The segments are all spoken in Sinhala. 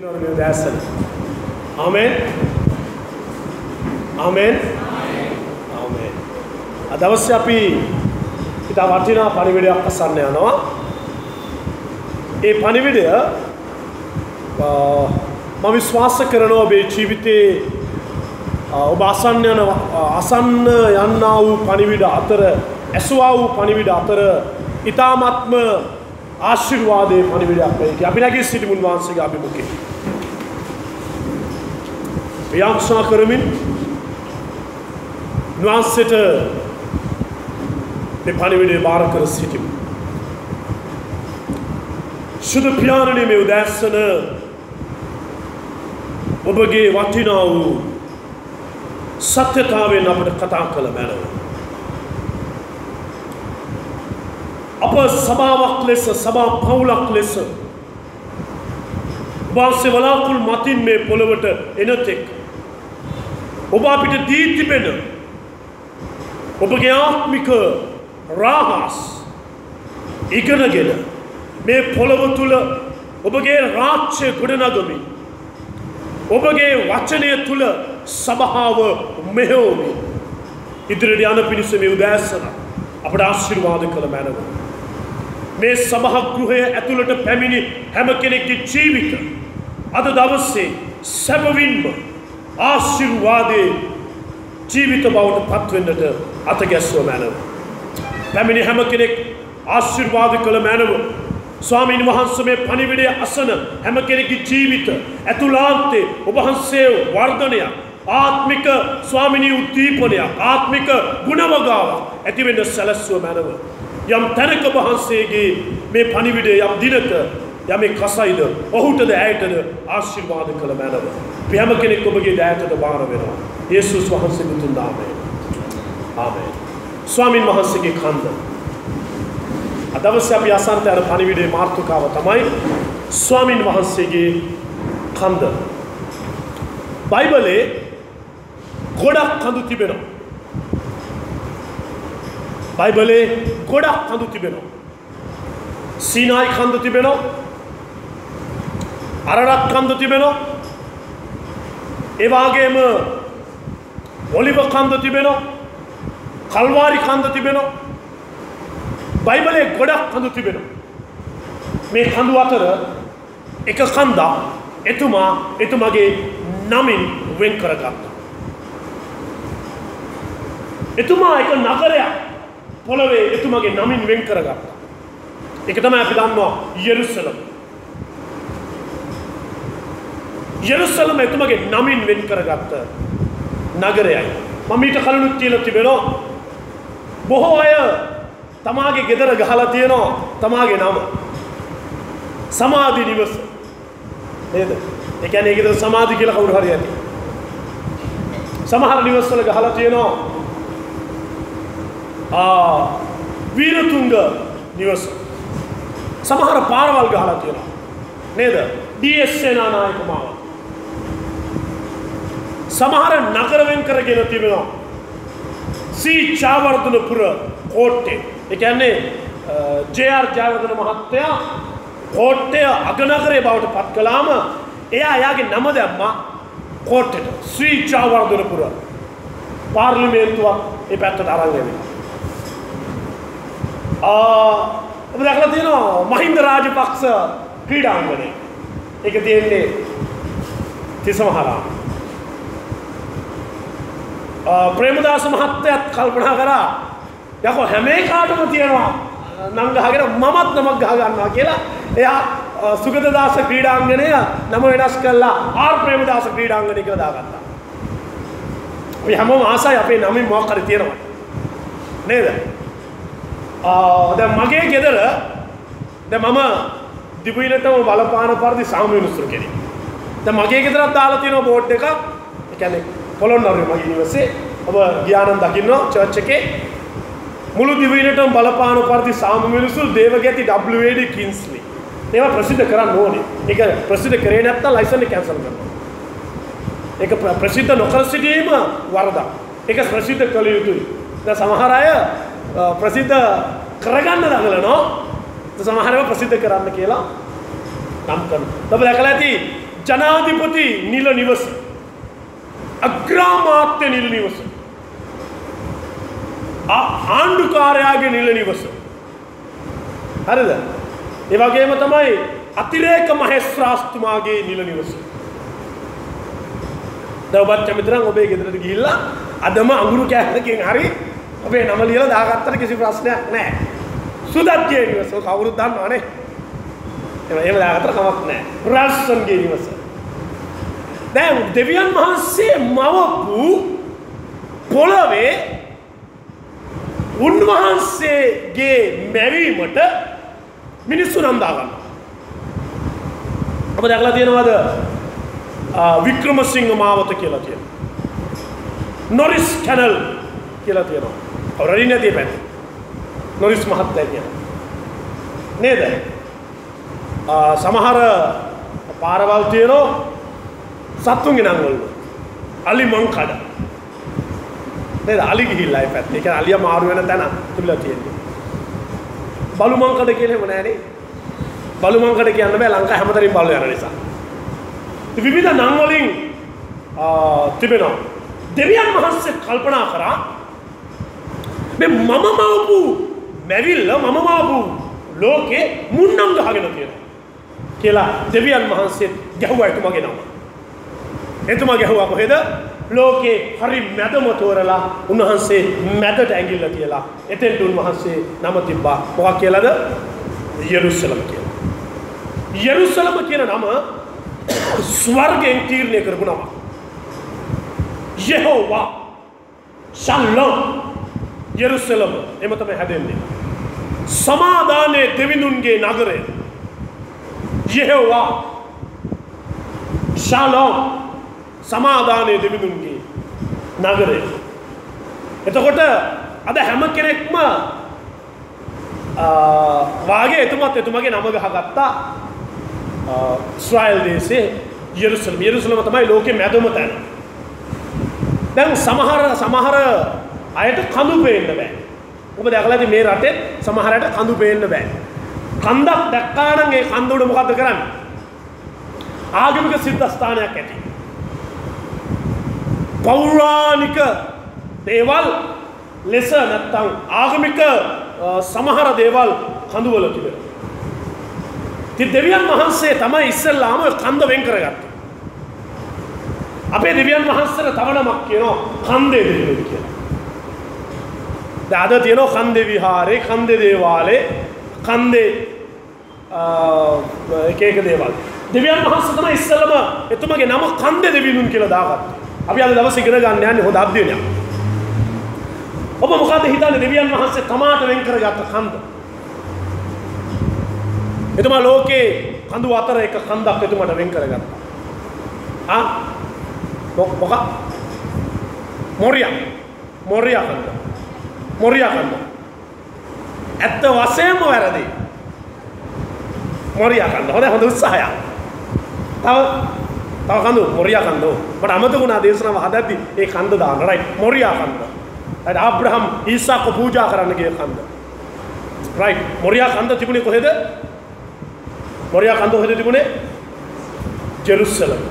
මේ දැසන. ආමෙන්. ආමෙන්. ආමෙන්. අද දවසේ අපි ඉතා වටිනා පණිවිඩයක් අසන්න යනවා. ඒ පණිවිඩය මම විශ්වාස කරනවා ඔබේ ජීවිතයේ ඔබ අසන්න යන අසන්න යන්නා වූ පණිවිඩ අතර ඇසුවා වූ පණිවිඩ අතර ඉතාමත්ම ආශිර්වාදයේ පණිවිඩයක් වෙයි. අපි නැගී සිටිමු උන්වහන්සේගේ අභිමුඛේ. ප්‍රියාක්ෂා කරමින් උන්වහන්සේට මේ පණිවිඩය බාර කර සිටිමු. සුදු පියාණනි මේ උදෑසන ඔබගේ වටිනා වූ සත්‍යතාවෙන් අපට කතා කළ මැනව. අප සභාවක් ලෙස සභා පවුලක් ලෙස වහන්සේ වලාකුල් මතින් මේ පොළොවට එනතෙක්. ඔබ අපිට දී තිබෙන ඔබගේ ආත්මික රාහස් ඉගෙනගෙන මේ පොළොව තුළ ඔබගේ රාච්‍යය ගොඩනගමින් ඔබගේ වචනය තුළ සභාව මෙහෙවමින් ඉදිරියට යන පිණිස මේ උදෑසන අපට ආශිර්වාද කළ මැනව. මේ සභහගෘහය ඇතුළට පැමිණි හැම කෙනෙක්ගේ ජීවිත අද දවස්සේ සැබවින්ම ආශිර්වාදයේ ජීවිත බවට පත්වෙන්නට අතගැස්ව මැනව. පැමිණි හැම කෙනෙක් ආශිර්වාද කළ මැනව ස්වාමීන් වහන්සේ මේ පණිවිඩය අසන හැම කෙනෙකුගේ ජීවිත ඇතුළාන්තේ ඔබහන්සේ වර්ධනයක් ආත්මික ස්වාමිනී උද්දීපනයක් ආත්මික ගුණවගාවක් ඇතිවෙන්න සැලැස්ව මැනව. යම් තැනක වහන්සේගේ මේ පණිවිඩය යම් දිනක යම කසයිද ඔහුටද ඇයටද ආශිර්වාද කළ මැනව. පියම කෙනෙක් ඔබගේ දෑතට බාර වෙනවා. ඒසුස් වහන්සේ ගුතුන් දාමේ. ආමේ. ස්වාමින් වහන්සේගේ කන්ද. අදවස අපි අසන්ත අර පණිවිඩේ මාර්ථකාව තමයි ස්වාමින් වහන්සේගේ කන්ද. බයිබලේ ගොඩක් කඳු තිබෙනවා. බයිබලේ ගොඩක් කඳු තිබෙනවා. සීනායි කන්ද තිබෙනවා. අරරක් කන්ද තිබෙනවා. ඒවාගේම ඔලිව කන්ද තිබෙනවා. කල්වාරි කන්ද තිබෙනවා. බයිබලේ ගොඩක් කඳු තිබෙනවා. මේ කඳු අතර එක කන්දා එතුමා එතුමගේ නමින් වෙන් කරගත්තා. එතුමා එක නගරයක් පොළවේ එතුමගේ නමින් වෙන් කරගත්තා. එක තමයි අපි දන්නවා යෙරුසලම. යෙරුසලම එතුමගේ නමින් වෙන් කරගත්ත නගරයයි. මම ඊට කලිනුත් කියලා තිබෙනවා බොහෝ අය තමාගේ ගෙදර ගහලා තියෙනවා තමාගේ නම. සමාධි නිවස. නේද? ඒ කියන්නේ ඒකද සමාධි කියලා කවුරු හරි ඇති. සමහර නිවස්වල ගහලා තියෙනවා ආ වීරතුංග නිවස. සමහර පාරවල් ගහලා තියෙනවා. නේද? ඩීඑස් සේනානායක මාව. සමහර නගර වෙන් කරගෙන තිබෙනවා. සී චාවර්ධනපුර කෝට්ටේ. ඒ කියන්නේ ජේ.ආර් ජයවර්ධන මහත්තයා කෝට්ටය අගනගරේ බවට පත් කළාම එයා එයාගේ නම දැම්මා කෝට්ටෙට ශ්‍රී චාවර්ධනපුර පාර්ලිමේන්තුවක් ඒ පැත්තට අරන් ගෙනියනවා. ඔබ දැකලා තියෙනවා මහින්ද රාජපක්ෂ ක්‍රීඩාංගණය. ඒක තියෙන්නේ තිසමහරා. ප්‍රේමදාස මහත්තයත් කල්පනා කරා යකෝ හැම එකාටම තියෙනවා නම් ගහගෙන මමත් නමක් ගහ ගන්නවා කියලා එයා සුගතදාස ක්‍රීඩාංගණය නම වෙනස් කළා ආර් ප්‍රේමදාස ක්‍රීඩාංගණය කියලා දාගත්තා. අපි හැමෝම ආසයි අපේ නමින් මොකක් හරි තියෙනවා. නේද? දැන් මගේ ගෙදර දැන් මම දිබුයිනටම බලපාන පරිදි සාමමිනිස්තුරු කෙනෙක්. දැන් මගේ ගෙදරත් දාලා තියෙනවා බෝඩ් එකක්. ඒ කියන්නේ පොළොන්නරුවේ මගේ නිවසේ ඔබ ගියානම් දකින්න චර්ච් එකේ මුළු දිවයිනටම බලපාන පරිදි සාමමිනිසුල් දේවගැති WAD කින්ස්ලි. ඒවා ප්‍රසිද්ධ කරන්න ඕනේ. ඒක ප්‍රසිද්ධ කරේ නැත්නම් ලයිසන් එක කැන්සල් කරනවා. ඒක ප්‍රසිද්ධ නොකර සිටීම වරදක්. ඒක ප්‍රසිද්ධ කළ යුතුයි. දැන් සමහර අය ප්‍රසිද්ධ කරගන්න දඟලනවා. සමහරව ප්‍රසිද්ධ කරන්න කියලා නම් කරනවා. ඔබ දැකලා ඇති ජනාධිපති නිල නිවස. අග්‍රාමාත්‍ය නිල නිවස. ආණ්ඩුකාරයාගේ නිල නිවස. හරිද? ඒ වගේම තමයි අතිරේක මහෙස්ත්‍රාස්තුමාගේ නිල නිවස. දවබත් කැමතිනම් ඔබේ ගෙදරට ගිහිල්ලා අදම අඟුරු කෑල්ලකින් හරි ඔබේ නම ලියලා දාගත්තට කිසි ප්‍රශ්නයක් නැහැ. සුදත්ගේ නිවස කවුරුත් දන්නවනේ. එහෙම දාගත්තට කමක් නැහැ. රාස්සන්ගේ නිවස. දැන් දෙවියන් වහන්සේ මවපු පොළවේ උන්වහන්සේගේ මැවීමට මිනිස්සු නම් දාගන්න. අප දැකලා තියෙනවද වික්‍රමසිංහ මාවත කියලා තියෙන. නොරිස් කැනල් කියලා තියෙනවා. අවරරි නැතිය පැති. නොරිස් මහත්තය කියන. නේද? සමහර පාරවල් තියෙනවා සත්තුන්ගේ නම් වල. අලි මං කඩ. නේද? අලි ගිහිල්ලා ඒ පැත්තේ. ඒ කියන්නේ අලියා මාරු වෙන තැන තිබිලා තියෙන්නේ. බලු මං කඩ කියලා එහෙම නෑනේ. බලු මං කඩ කියන්න බෑ ලංකා හැමතැනින් බලු යන නිසා. විවිධ නම් වලින් තිබෙනවා. දෙවියන් වහන්සේ කල්පනා කරා මේ මම මවපු මැවිල්ල මම මවපු ලෝකේ මුන්නම් ගහගෙන තියෙනවා. කියලා දෙවියන් වහන්සේ ගැහුවා එතුමගේ නම. එතුමා ගැහුවා කොහෙද? ලෝකේ හරි මැදම තෝරලා උන්වහන්සේ මැදට ඇඟිල්ල තියලා එතෙන්ට උන්වහන්සේ නම තිබ්බා. මොකක් කියලාද? යෙරුසලම කියලා. යෙරුසලම කියන නම ස්වර්ගයෙන් තීරණය කරපු නම. යෙහෝවා ශල්ලම් යෙරුසලම එම තමයි හැදෙන්නේ. සමාධානයේ දෙවිඳුන්ගේ නගරය යෙහෙවා ශාලෝම් සමාධානය දෙවිඳුන්ගේ නගරය. එතකොට අද හැම කෙනෙක්ම වාගේ එතුමත් එතුමගේ නම ගහගත්තා ස්්‍රයිල් දේසේ යරුසල් යරුසලම තමයි ලෝක මැදම තැන. දැන් සමහර සමහර අයට කඳු පේන්න බෑ. ඔබ දැකලති මේ රටේ සමහරයට කඳු පේන්න බෑ. කන්දක් දැක්කානම් ඒ කන්ද උඩ මොකද්ද කරන්නේ? ආගමික සිද්ධාස්ථානයක් ඇති. පෞරාණික දේවල් ලෙස නැත්තම් ආගමික සමහර දේවල් කඳුවල තිබෙනවා. ඉතින් දෙවියන් වහන්සේ තමයි ඉස්සෙල්ලාම කන්ද වෙන් කරගත්තේ. අපේ දෙවියන් වහන්සේට තව නමක් කියනවා කන්දේ දෙවියන් කියලා. දැන් අද තියෙනවා කන්දේ විහාරේ, කන්දේ දේවාලේ, කන්දේ එක එක දේවල්. දෙවියන් වහන්සේ තමයි ඉස්සෙල්ලම එතුමගේ නම කන්දේ දෙවියන් කියලා දාගත්තේ. අපි අද දවසේ ඉගෙන ගන්න යන්නේ හොඳ අධ්‍යයනයක්. ඔබ මොකද හිතන්නේ දෙවියන් වහන්සේ තමාට වෙන් කරගත්ත කන්ද? එතුමා ලෝකේ කඳු අතර එක කන්දක් එතුමාට වෙන් කරගත්තා. ආ මොකක්? මොරියා. මොරියා කන්ද. මොරියා කන්ද. ඇත්ත වශයෙන්ම වැරදි. මොරියා කන්ද. හොඳ හොඳ උත්සාහයක්. තව තව කඳු මොරියා කන්ද. මට අමතක වුණා දේශනාව හදද්දි ඒ කන්ද දාන්න. රයිට්. මොරියා කන්ද. රයිට්. ආබ්‍රහම් ඊසාක පූජා කරන්න ගිය කන්ද. රයිට්. මොරියා කන්ද තිබුණේ කොහෙද? මොරියා කන්ද කොහෙද තිබුණේ? ජෙරුසලම්.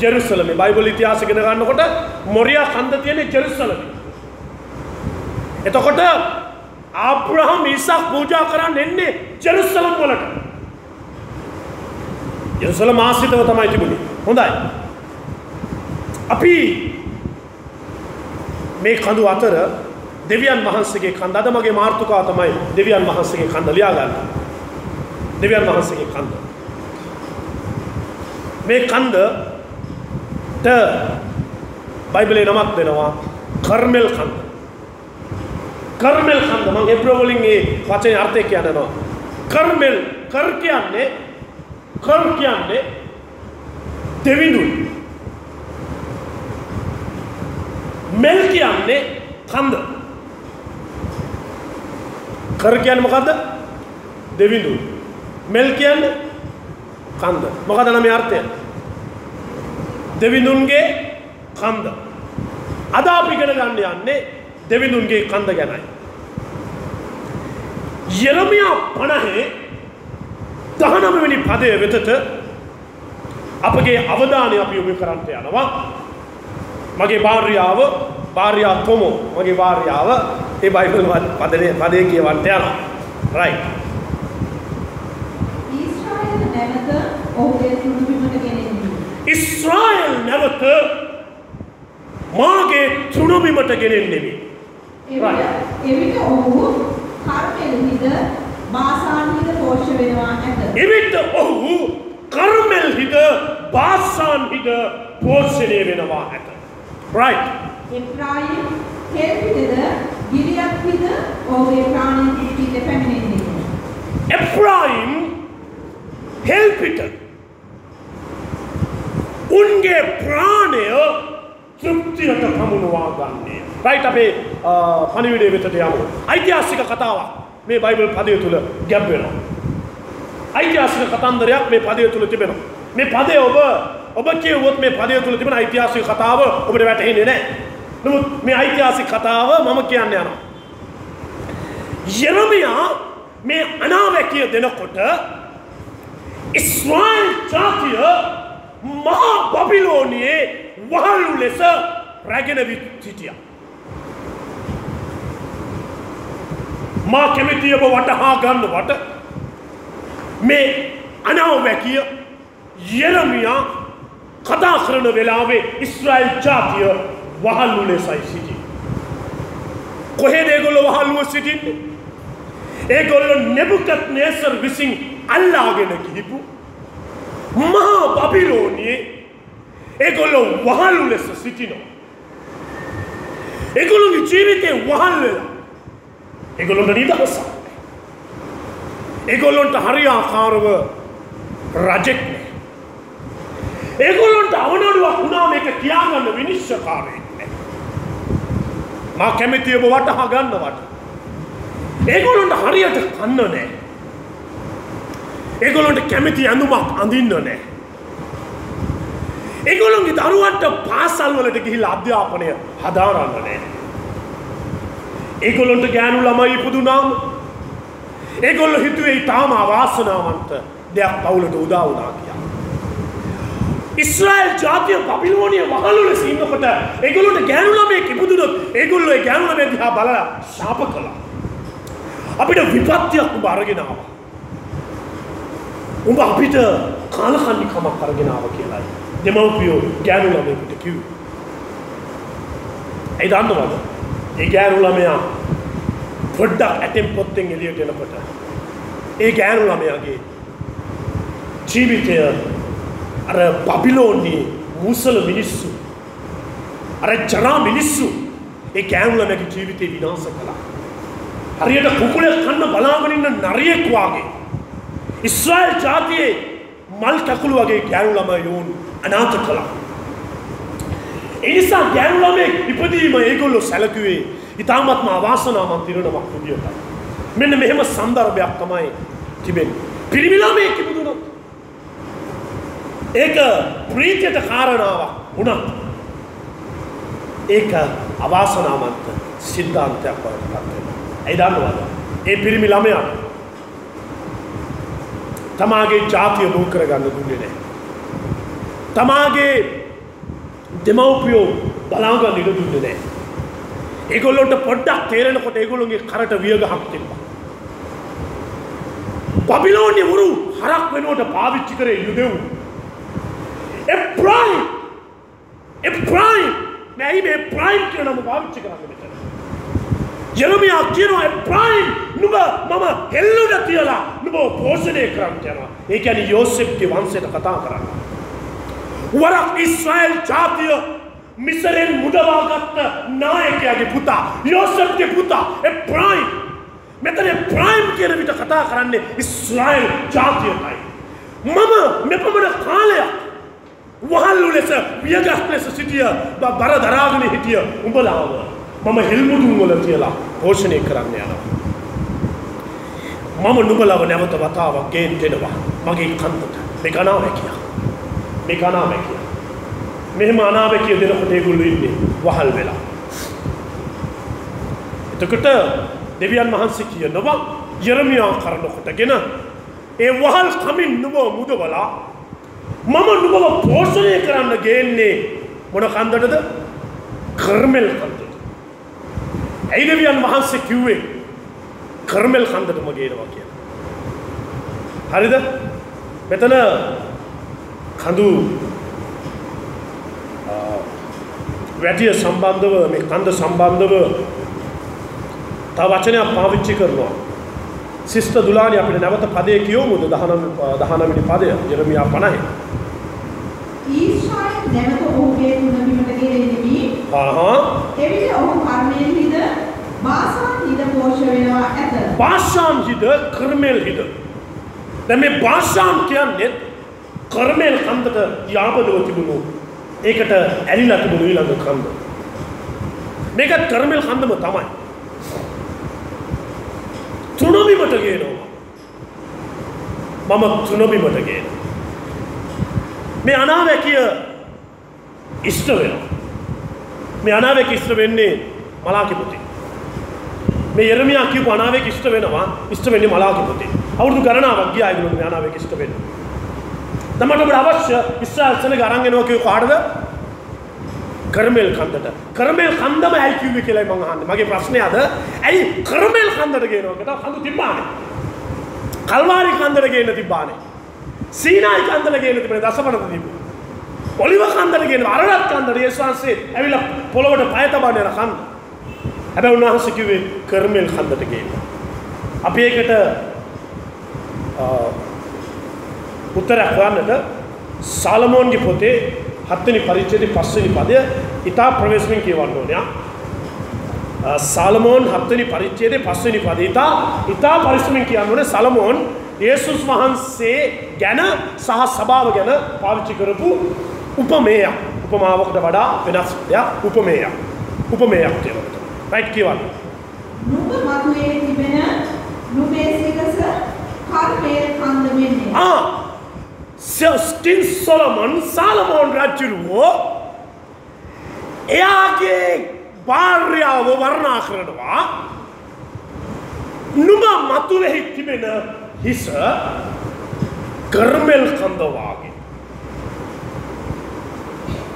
ජෙරුසලමේ බයිබල් ඉතිහාසය ඉගෙන ගන්නකොට මොරියා කන්ද තියෙන්නේ ජෙරුසලමේ. එතකොට ආබ්‍රහම් ඊසාක් පූජා කරන්න එන්නේ ජෙරුසලම් වලට. ජෙරුසලම් ආශ්‍රිතව තමයි තිබුණේ. හොඳයි. අපි මේ කඳු අතර දෙවියන් වහන්සේගේ කන්ද අද මගේ මාර්තුකාව තමයි දෙවියන් වහන්සේගේ කන්ද ලියා ගන්න. දෙවියන් වහන්සේගේ කන්ද. මේ කන්දට බයිබලේ නමක් දෙනවා කර්මෙල් කන්ද. කර්මෙල් කන්ද මං හෙබ්‍රෝ වලින් ඒ වචනේ අර්ථය කියනවා. කර්මෙල් කර් කියන්නේ කර් කියන්නේ දෙවිඳුන්. මෙල් කියන්නේ කන්ද. කර් කියන්නේ මොකද්ද? දෙවිඳුන්. මෙල් කියන්නේ කන්ද. මොකද නම් අර්ථය? දෙවිඳුන්ගේ කන්ද. අද අපි ඉගෙන ගන්න යන්නේ දෙවිඳුන්ගේ කන්ද ගැනයි. යෙරමියා 50 19 වෙනි පදය වෙතට අපගේ අවධානය අපි යොමු කරන්නට යනවා. මගේ භාර්යාව භාර්යා තොමෝ මගේ භාර්යාව ඒ බයිබල් පදනය පදය කියවන්ට යනවා. ගෙනෙන්නේ. ඉස්රායල් නැවත මාගේ තෘණබිමට ගෙනෙන්නෙමි. එවිට ඔහු කර්මෙල්හිද බාසාන්හිද පෝෂ්‍ය වෙනවා ඇත. එවිට ඔහු කර්මෙල්හිද බාසාන්හිද පෝෂණය වෙනවා ඇත. රයි්. එප්‍රායිම් කෙල්පිටද ගිරියත්හිද ඔහුගේ ප්‍රාණය පිට පැමිණෙන්නේ. එප්‍රායිම් හෙල්පිට උන්ගේ ප්‍රාණය තෘප්තියට පමුණවා ගන්නේ. රයිට අපේ පනිවිඩේ වෙතට යමු. ඓතිහාසික කතාවක් මේ බයිබල් පදය තුළ ගැබ්වෙනවා. ඓතිහාසික කතන්දරයක් මේ පදය තුළ තිබෙනවා. මේ පදය ඔබ ඔබ කියවොත් මේ පදය තුළ තිබෙන ඓතිහාසික කතාව ඔබට වැටහෙන්නේ නැහැ. නමුත් මේ ඓතිහාසික කතාව මම කියන්න යනවා. යෙරමියා මේ අනාවැකිය දෙනකොට ඉස්රායිල් ජාතිය මහා බබිලෝනියේ වහලු ලෙස රැගෙන සිටිය. මා කැමති ඔබ වටහා ගන්නවට මේ අනාවැකිය යෙරමියා කතා කරන වෙලාවේ ඉස්රායිල් ජාතිය වහල්ලු ලෙසයි සිටි. කොහෙද ඒගොල්ලො වහල්ලුව සිටින්නේ. ඒගොල්ලො නෙබුකත් නේසර් විසින් අල්ලාගෙන ගිහිපු මහා බබිලෝනියේ ඒගොල්ලො වහල්ලු ලෙස සිටිනවා. ඒගොල්ලුගේ ජීවිතය වහල් වෙලා ඒගොල්ලොන්ට නිදහසක්. ඒගොල්ලොන්ට හරියාකාරව රජෙක් නෑ. ඒගොල්ලොන්ට අවනඩුවක් වුණා මේක කියාගන්න විනිශ්චකාරයෙක් නෑ. මා කැමැති ඔබ වටහා ගන්නවට. ඒගොල්ලොන්ට හරියට කන්න නෑ. ඒගොල්ලොන්ට කැමති ඇඳුමක් අඳින්න නෑ. ඒගොල්ලොන්ගේ දරුවන්ට පාසල් වලට ගිහිල්ලා අධ්‍යාපනය හදාරන්න නෑ. ඒගොල්ලොන්ට ගෑනු ළමයි ඉපදුනාම ඒගොල්ලො හිතුවේ ඉතාම අවාසනාවන්ත දෙයක් පවුලට උදා වුණා කියා. ඉස්රායිල් ජාතිය පබිලෝනිය වහලු ලෙස ඉන්නකොට ඒගොල්ලොන්ට ගෑනු ළමයෙක් ඉපදුනොත් ඒගොල්ලෝ ඒ ගෑනු ළමයා දිහා බලලා ශාප කළා. අපිට විපත්තියක් ඔබ අරගෙන ආවා. උඹ අපිට කාලකන්ණි කමක් අරගෙන ආවා කියලායි. දෙමව්පියෝ ගෑනු ළමයෙකුට කිව්වේ. ඒ දන්නවද? ඒ ගෑනු ළමයා පොඩ්ඩක් ඇටෙන් පොත්තෙන් එළියට එනකොට ඒ ගෑනු ළමයාගේ ජීවිතය අර බබිලෝන්නේ මුසල මිනිස්සු අර ජරා මිනිස්සු ඒ ගෑනු ළමයාගේ ජීවිතේ විනාශ කළා. හරියට කුකුලෙක් කන්න බලාගෙන ඉන්න නරියෙක් වාගේ ඉස්රායල් ජාතියේ මල් කකුළු වගේ ගෑනු ළමයි යෝන් අනාථ කළා. ඒ නිසා ගෑනු ළමයෙක් ඉපදීම ඒගොල්ලෝ සැලකුවේ ඉතාමත්ම අවාසනාවන්ත තිරණමක් විදියට. මෙන්න මෙහෙම සන්දර්භයක් තමයි තිබෙන්නේ. පිරිමි ළමයෙක් ඉපදුනොත් ඒක ප්‍රීතියට කාරණාවක් වුණා. ඒක අවාසනාවන්ත සිද්ධාන්තයක් බවට පත් වෙනවා. ඒ දන්නවද? ඒ පිරිමි ළමයා තමාගේ ජාතිය මුල් කරගන්න දුන්නේ නැහැ. තමාගේ දෙමව්පියෝ බලාගන්න ඉඩ දුන්නේ නැහැ. ඒගොල්ලොන්ට පොඩ්ඩක් තේරෙනකොට ඒගොල්ලොන්ගේ කරට වියගහක් තිබ්බා. බබිලෝන්‍ය වරු හරක් වෙනුවට පාවිච්චි කරේ යුදෙව්. එප්‍රයිම් එප්‍රයිම් නැයි මේ ප්‍රයිම් කියන නම පාවිච්චි කරන්න මෙතන. ජෙරමියා කියනවා එප්‍රයිම් නුඹ මම හෙල්ලුඩ තියලා නුඹ පෝෂණය කරන්න යනවා. ඒ කියන්නේ යෝසෙෆ්ගේ වංශයට කතා කරන්න. වරක් ඉස්රායල් ජාතිය මිසරෙන් මුදවාගත්ත නායකයාගේ පුතා යෝසෙෆ්ගේ පුතා එප්‍රයිම් මෙතන ප්‍රයිම් කියන විට කතා කරන්නේ ඉස්රායල් ජාතියටයි. මම මෙපමණ කාලයක් වහල්ලු ලෙස වියගස් ලෙස සිටිය බර දරාගෙන හිටිය උඹලාව. මම හෙල්මුදුන් වල කියලා පෝෂණය කරන්න යනවා. මම නුබලව නැවත වතාවක් ගේන් දෙනවා. මගේ කන්තට මේ අනාවැකිය. මේ අනාවැකිය. මෙහෙම අනාවැකිය දෙනකොට ඒගොල්ලෝ ඉන්නේ වහල් වෙලා. එතකොට දෙවියන් වහන්සේ කියනවා යෙරමියා කරනකොටගෙන ඒ වහල් කමින් නුබ මුදවලා මම නුබව පෝෂණය කරන්න ගේන්නේ මොන කන්දටද කර්මෙල් කන්දට. ඇයිදවියන් වහන්සේ කිව්වේ කර්මෙල් කන්දටම ගේනවා කිය. හරිද මෙතන කඳු වැටිය සම්බන්ධව මේ කන්ද සම්බන්ධව තා වචනයක් පාවිච්චි කරනවා. සිස්ට දුලානි අපිට නැවත පදය කියවමුද දහනම් දහනමිනි පදය ජරමයා පණහි. ඊශ්‍රායල් නැවත ඔහුගේ තුනබිමට ගෙරෙන්නේවි. හා එවිට ඔහු කර්මයෙන් හිද බාසාන් හිද පෝෂ වෙනවා ඇත. භාෂාන් හිද කරමෙල් හිද. දැ මේ භාෂාන් කියන්නේ කරමෙල් කන්දට යාපදව තිබුණු ඒකට ඇලිලා තිබුණු ඊළඟ කන්ද. මේකත් කරමෙල් කන්දම තමයි. තුනබිමට ගේනවා. මම තුනබිමට ගේන. මේ අනාවැකිය ඉෂ්ට වෙන. මේ අනාවැක ඉෂ්ට වෙන්නේ මලාකිපුති. මේ එරමියා කියපු අනාවේක ඉෂ්ට වෙනවා ඉෂ්ට වෙන්නේ මලාකිපුති. අවුරුදු ගණනාවක් ගියා ඒගොල්ලෝ මේ අනාවේක ඉෂ්ට වෙන්න. තමට ඔබට අවශ්‍ය ඉස්රායල් සෙනග අරන් එනවා කියව කාටද? කරමෙල් කන්දට. කරමෙල් කන්දම ඇයි කිව්වේ කියලා මම අහන්නේ. මගේ ප්‍රශ්නේ අද ඇයි කරමෙල් කන්දට ගේනවකට කඳු තිබ්බානේ. කල්වාරි කන්දට ගේන්න තිබ්බානේ. සීනායි කන්දට ගේන්න තිබුණේ දසපනත තිබ්බේ. ඔලිව කන්දට ගේන්න අරණත් කන්දට යේසුස් වහන්සේ ඇවිල්ලා පොළොවට පය තබන්න යන කන්ද. හැබැයි උන්වහන්සේ කිව්වේ කරමෙල් කන්දට ගේන්න. අපි ඒකට උත්තරයක් හොයන්නට සාලමෝන්ගේ පොතේ හත්වනි පරිච්ඡේදයේ පස්වෙනි පදය ඉතා ප්‍රවේශමෙන් කියවන්න ඕනේ. සාලමෝන් හත්වනි පරිච්ඡේදයේ පස්වෙනි පදය ඉතා ඉතා පරිස්සමෙන් කියන්න ඕනේ සලමෝන් යේසුස් වහන්සේ ගැන සහ සභාව ගැන පාවිච්චි කරපු උපමේයක්. උපමාවකට වඩා වෙනස් දෙයක් උපමේයක්. උපමේයක් කියනවා. රයිට් කියවන්න. නුඹ මතුවේ තිබෙන නුඹේ සිගස කර්මයේ කන්ද වෙන්නේ. ආ ස්ටින් සොලමන් සාලමෝන් රජ්ජුරුවෝ එයාගේ භාර්යාව වර්ණා කරනවා නුඹ මතුවෙහි තිබෙන හිස කර්මෙල් කන්දවාගේ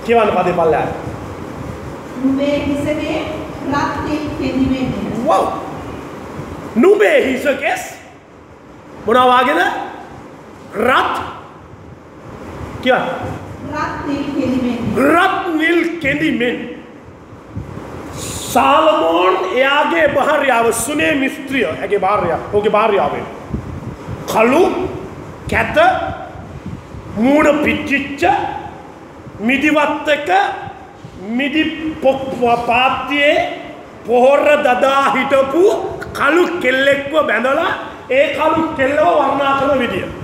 කියවන්න පදේ පල්ලෑ නුඹේ හිසගේ රත්තිල් කෙඳි වෙන්නේ. වව් නුඹේ හිසකෙස් මොනවාගෙන රත් රත්තිල් කෙඳි වෙන්නේ. රත් නිල් කෙඳිමෙන් සාලමෝන් එයාගේ භාර්යාව සුනේ මිස්ත්‍රිය ඇගේ භාර්ය ඕගේ භාර්යාවෙන් කළු කැත මූුණ පිච්චිච්ච මිදිවත් එක මිදි පාත්තියේ පොහොර දදා හිටපු කළු කෙල්ලෙක්ව බැඳලා ඒ කළු කෙල්ලව වර්ණා කරන විදිිය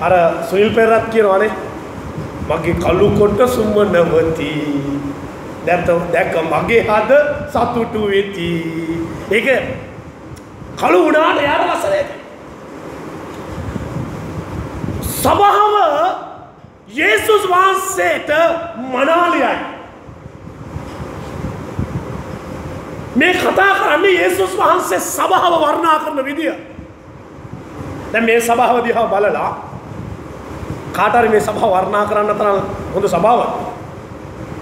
අර සුයිල් පෙරත් කියනවානේ. මගේ කල්ලු කොට සුම්ම නැවති. දැත දැක මගේ හද සතුටු වෙති. ඒක කළු වුණාට යාට වසරේ සභාව යේසුස් වහන්සේට මනාලියයි. මේ කතා කරන්නේ යේසුස් වහන්සේ සභාව වර්ණා කරන විදිය. දැන් මේ සභාව දිහා බලලා කාටරි මේ සභාව වර්ණා කරන්න තරම් හොඳ සභාවක්.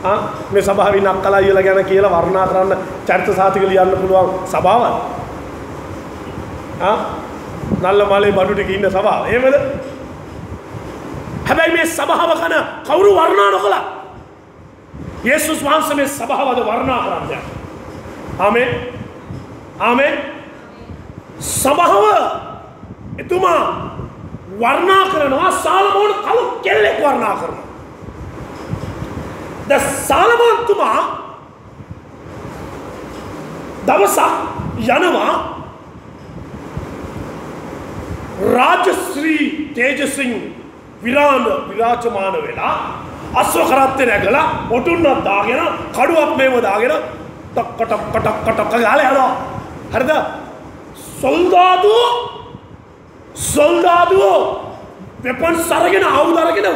ආ මේ සභාවේ නක්කලා ඉයලා ගැන කියලා වර්ණනා කරන්න චරිත සාතික ලියන්න පුළුවන් සභාවක්. ආ නල්ල මලේ බඩු ටික ඉන්න සභාව. එහෙමද? හැබැයි මේ සභාව කන කවුරු වර්ණනා නොකළා. යේසුස් වහන්සේ මේ සභාවද වර්ණනා කරන්නේ. ආමෙන්. ආමෙන්. සභාව එතුමා වර්ණා කරනවා සාලමෝන් කළු කෙල්ලෙක් වර්ණා කරනවා. ද සාලමෝන්තුමා දවසක් යනවා රාජශ්‍රී තේජසිං විරාණ විරාචමාන වෙලා අස්ව කරත්තය නැගලා ඔටුන්නත් දාගෙන කඩුවක් මේම දාගෙන ටක්කටක් කටක් කටක් ගාල යනවා හරිද සොල්දාදුව සොල්දාදුවෝ වෙපන් සරගෙන අවුදරගෙන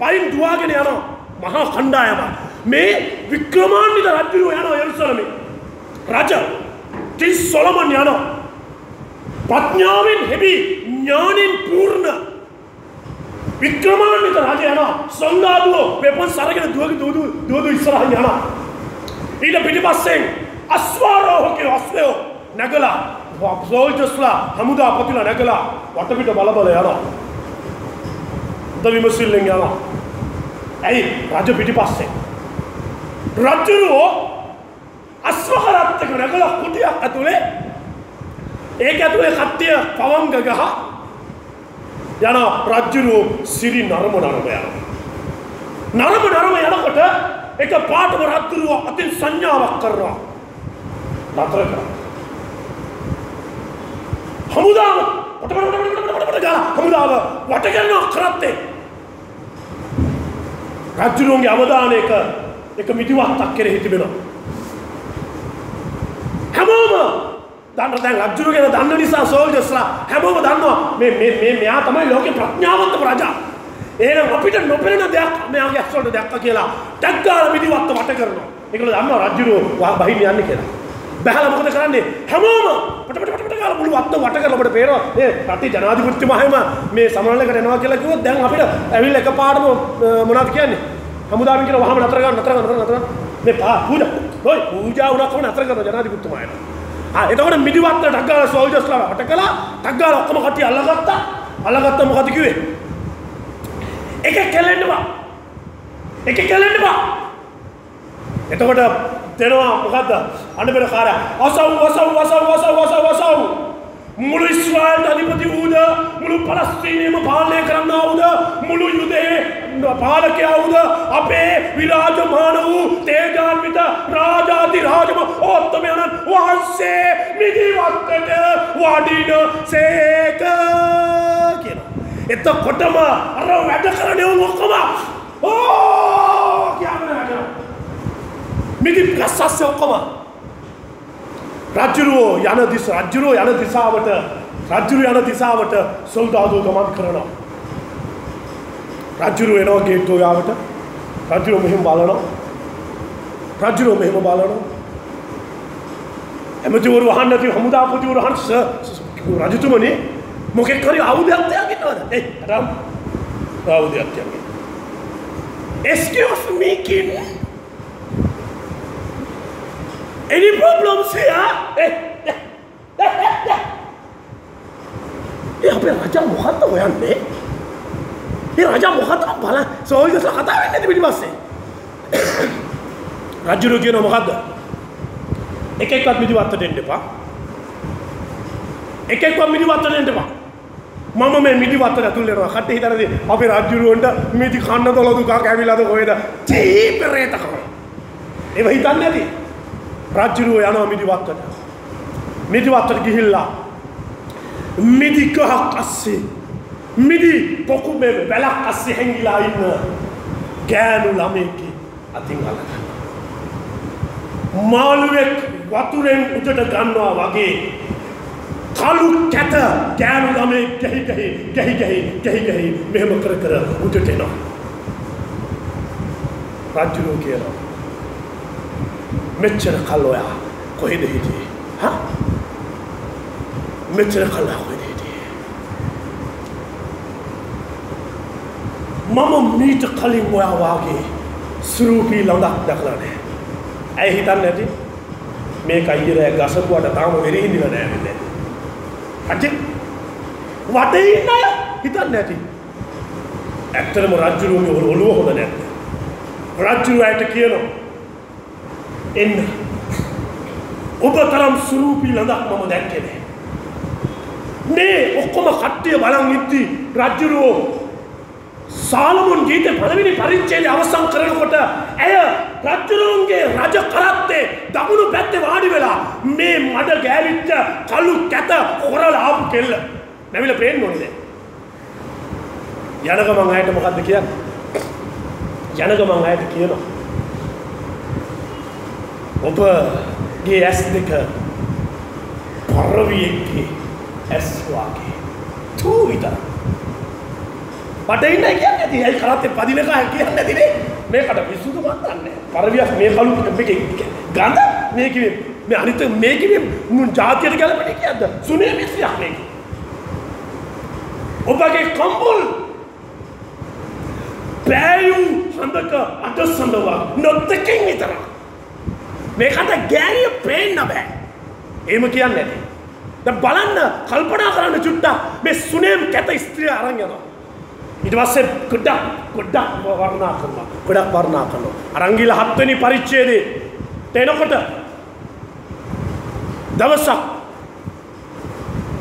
පයින් දුවාගෙන යනවා. මහා කණ්ඩායම. මේ වික්‍රමාන්විත රජ්ජුරුව යනවා යරුසලමේ. රජ තිස් සොලමන් යනවා. ප්‍රඥාවෙන් හෙබි ඥානෙන් පූර්ණ වික්‍රමාන්විත රජ යනවා. සොල්දාදුවෝ වෙපන් සරගෙන දුවක දුවදු දුවදු ඉස්සරහින් යනවා. ඊට පිටිපස්සෙන් අස්වාරෝහකයෝ අස්වයෝ නැගලා සෝල්ජස්ලා හමුදාපතිලා නැගලා වටපිට බලබල යනවා. ද විමසිල්ලෙන් යනවා. ඇයි? රජ පිටිපස්සේ. රජ්ජුරුවෝ අස්වහරත්තක නැගලා කුටියක් ඇතුළේ ඒක ඇතුළේ කට්ටිය පවංග ගහ යන රජ්ජුරුවෝ සිරි නරම නරම යනවා. නරම නරම යනකොට එක පාටම රජ්ජුරුවෝ අතින් සංඥාවක් කරනවා. නතර කරා හමුදාව. වට වට වට වට වට වට ගාලා හමුදාව වට කරනවා කරත්තේ. රජ්ජුරුවන්ගේ අවධානයක එක මිදිවත්තක් කෙරෙහි තිබෙනවා. හැමෝම දන්න දැන් රජ්ජුරු ගැන දන්න නිසා සෝල්ජස්ලා හැමෝම දන්නවා මේ මේ මේ මෙයා තමයි ලෝකේ ප්‍රඥාවන්ත රජා. එහෙනම් අපිට නොපෙනෙන දෙයක් මෙයාගේ ඇස්වලට දැක්ක කියලා ටැග් ගාලා මිදිවත්ත වට කරනවා. ඒකල දන්නවා රජ්ජුරු බහින්න යන්නේ කියලා. බහලා මොකද කරන්නේ? හැමෝම පට පට පට පට ගාලා මුළු අත්ත වට කරලා අපිට පේනවා. මේ රටේ ජනාධිපතිතුමාම මේ සමනලකට එනවා කියලා කිව්වොත් දැන් අපිට ඇවිල්ලා එකපාරටම මොනවද කියන්නේ? හමුදාවෙන් කියන වහම නතර ගන්න නතර ගන්න නතර ගන්න මේ පා පූජා. ඔය පූජා වුණා කොහොම නතර කරනවා ජනාධිපතිතුමා එනවා. ආ එතකොට මිදිවත්ත ටක් ගාලා සෝල්ජර්ස්ලා වට කළා. ටක් ගාලා ඔක්කොම කට්ටිය අල්ලගත්තා. අල්ලගත්තා මොකද කිව්වේ? එක කෙලෙන්න බා. එක කෙලෙන්න බා. එතකොට දෙනවා මොකද්ද අඬබෙන කාරය අසව් අසව් අසව් අසව් අසව් අසව් මුළු ඉස්රායල් අධිපති වූද මුළු පලස්තීනයම පාලනය කරන්නා වූද මුළු යුදයේ පාලකයා වූද අපේ විරාජමාන වූ තේජාන්විත රාජාති රාජම ඕත්තමයණන් වහන්සේ මිදිවත්තට වඩින සේක කියන. එතකොටම අර වැඩ කරනයව මොක්කම ඕ කියන්න වැඩ. මිදි ගස්සස්ස ඔක්කොම. රජ්ජුරුවෝ යන දිස රජ්ජුරුවෝ යන දිසාවට රජ්ජුරු යන දිසාවට සොල්දාදුව ගමන් කරනවා. රජ්ජුරුව එනවා ගේට්ටෝ යාවට. රජ්ජුරුව මෙහෙම බලනවා. රජ්ජුරුව මෙහෙම බලනවා. ඇමතිවරු අහන්න නැති හමුදාපතිවරු අහන්න "සර්, රජතුමනි මොකෙක් හරි ආයුධයක් තියාගෙනවද ඒ රම් ආයුධයක් තියාගෙන excuse me king Any problems here? Eh, eh, eh, eh, eh. ඒ අපේ රජා මොකක්ද හොයන්නේ? ඒ රජා මොකක්ද බල සෝල්ජර්ස්ලා කතා වෙන්නේ නැති පිටිපස්සේ. රජුරු කියන මොකද්ද? එක එක්කත් මිදිවත්තට එන්න එපා. එක එක්කත් මිදිවත්තට එන්න එපා. මම මේ මිදිවත්තට ඇතුල් වෙනවා. කට්ටිය හිතනදී අපේ රජුරුවන්ට මිදි කන්න දොළ දුකක් ඇවිල්ලාද කොහෙද? චීපරේතකම. ඒව හිතන්නේ නැති. රජ්ජුරුව යනවා මිදිවත්තට. මිදිවත්තට ගිහිල්ලා මිදි ගහක් අස්සේ මිදි පොකු මේ වැලක් අස්සේ හැංගිලා ඉන්න ගෑනු ළමයෙක්ගේ අතින් අල්ලගන්න. මාළුවෙක් වතුරෙන් උඩට ගන්නවා වගේ කළු කැත ගෑනු ළමයෙක් ගැහි ගැහි ගැහි ගැහි ගැහි ගැහි මෙහෙම කර කර උඩට එනවා. රජ්ජුරුව කියනවා මෙච්චර කල් ඔයා කොහෙද හිටියේ? හා? මෙච්චර කල් කොහෙද හිටියේ? මම මීට කලින් ඔයා වාගේ සුරූපී ළඟක් දැකලා නැහැ. ඇයි හිතන්නේ නැති? මේක අයියරෑ ගසපුවට තාම වෙරි හිඳිලා නැහැ මෙතන අජි වටේ ඉන්න අය හිතන්නේ නැති. ඇත්තටම රජුරුවගේ ඔළුව හොඳ නැත්නම් රජුරුවයට කියනවා එන්න. ඔබ තරම් සුරූපී ළඟක් මම දැක්කේ නෑ. මේ ඔක්කොම කට්ටිය බලන් ඉද්දි රජ්ජුරුවෝ සාලමුන් ගීත පළවෙනි පරිච්ඡේදය අවසන් කරනකොට ඇය රජ්ජුරුවන්ගේ රජ කරත්තේ දකුණු පැත්තේ වාඩි වෙලා මේ මඩ ගෑවිච්ච කළු කැත කොරලා ආපු කෙල්ල. නැවිලා පේන්න ඕනේ දැන්. යන ගමන් අයට මොකද්ද කියන්නේ? යන ගමන් අයට කියනවා. ඔබගේ ඇස් දෙක පරවියෙක්ගේ ඇස් වාගේ. තූ විතර මට ඉන්න කියන්නේ නැති ඇයි කරත්තේ පදින එක කියන්නේ නැතිනේ? මේකට විසුදු මන්දන්නේ පරවියක් මේ කලු මේක ගඳ මේ කිව්වේ මේ අනිත් මේ කිව්වේ මුන් ජාතියට ගැලපෙන්නේ කියද්ද? සුනේ මිස්යක් මේක. ඔබගේ කම්බුල් පෑයුම් හඳක අද සඳවා නොත්තකින් විතර මේකට ගෑනිය පේන්න බෑ. එහෙම කියන්නේ නැති. දැන් බලන්න කල්පනා කරන්න චුට්ටක් මේ සුනේම් කැත ස්ත්‍රිය අරන් යනවා. ඊට පස්සේ ගොඩක් ගොඩක් වර්ණනා කරනවා. ගොඩක් වර්ණනා කරනවා. අරන් ගිහලා හත්වෙනි පරිච්ඡේදේ තේනකොට දවසක්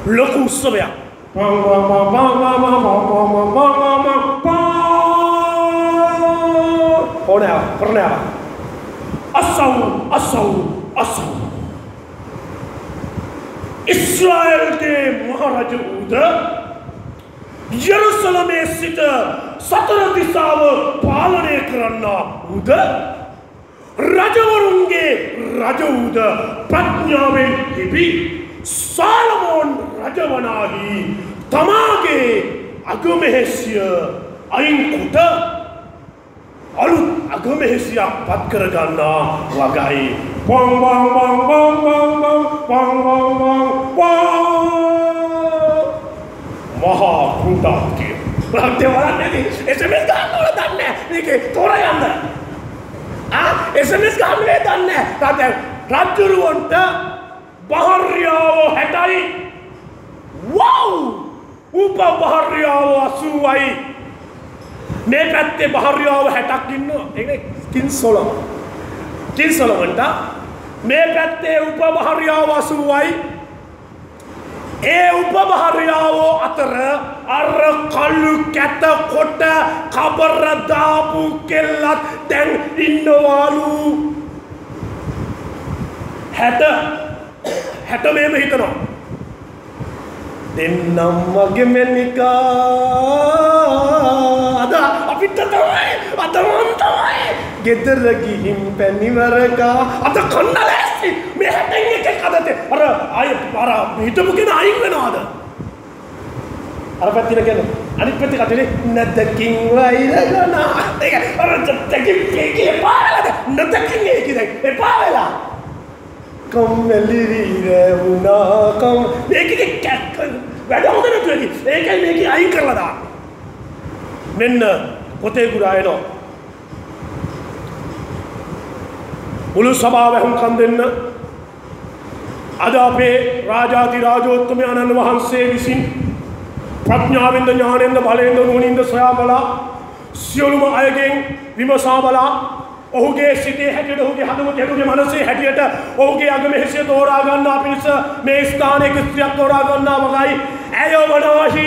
ලොකු උත්සවයක්. මම මම මම මම මම මම මම කරනෑ අස්සව් අස්සව් අස්සව් ඉස්රායල්ගේ මහරජ වූද යරුසලමේ සිට සතර දිසාව පාලනය කරන්න වූද? රජවරුන්ගේ රජ වූද ප්‍රඥාවෙන් හිබි සාලමෝන් රජවනාහි තමාගේ අගමහෙසිය අයින්කොට අලුත් අගමහෙසියක් පත් කරගන්නා වගයි. පොං පොං පොං පොං පොං පොං පොං පොං පොං මහා කුඩාක්කිය ලක්තේ වරන්න එසමස් ගන්න ඕන දන්නේ මේකේ තෝරගන්න ආ එසමස් ගන්නේ දන්නේ රට රජුරුවන්ට බහර්යාව හැටයි. වව් උප බහර්යාව අසුවයි මේ පැත්තේ බහර්යාව 60ක් ඉන්නවා. ඒ කියන්නේ කින් සොලමන්. කින් සොලමන්ට මේ පැත්තේ උපබහර්යාව 80යි. ඒ උපබහර්යාව අතර අර කළු කැත කොට කබර දාපු කෙල්ලත් දැන් ඉන්නවලු. 60 60 මේම හිතනවා. දෙන්නම් වගේ මෙනිකා. අද අපිට තමයි අතමන් තමයි. ගෙදර ගිහින් පැනිවරකා අද කන්න ලෑස්ති මේ හැටෙන් එක කදතේ අර අය අර හිටපු කෙන අයින් වෙනවාද? අර පැත්තින කියන අනිත් පැත්ති කටනේ නැදකින් වෛරගන. ඒක අර දෙකින් පේකේ පාවලද නැදකින් ඒක දැන් එපා වෙලා. කම්මැලි වීර වුණා කම් මේකේ කැක්ක වැඩ හොඳ නැතු ඇති ඒකයි මේකේ අයින් කරලා දාන්නේ. මෙන්න පොතේ ගුරායනෝ මුළු සභාව ඇහුම්කන් දෙන්න. අද අපේ රාජාති රාජෝත්තමයණන් වහන්සේ විසින් ප්‍රඥාවෙන්ද ඥානෙන්ද බලයෙන්ද නුවනින්ද සොයා බලා සියලුම අයගෙන් විමසා බලා ඔහුගේ සිතේ හැටියට ඔහුගේ හදවත හැටුගේ මනසේ හැටියට ඔහුගේ අගමෙහෙසිය තෝරා ගන්නා පිණිස මේ ස්ථානයේ ක්‍රිස්තියක් තෝරා ගන්නා වගයි. ඇය වනාහි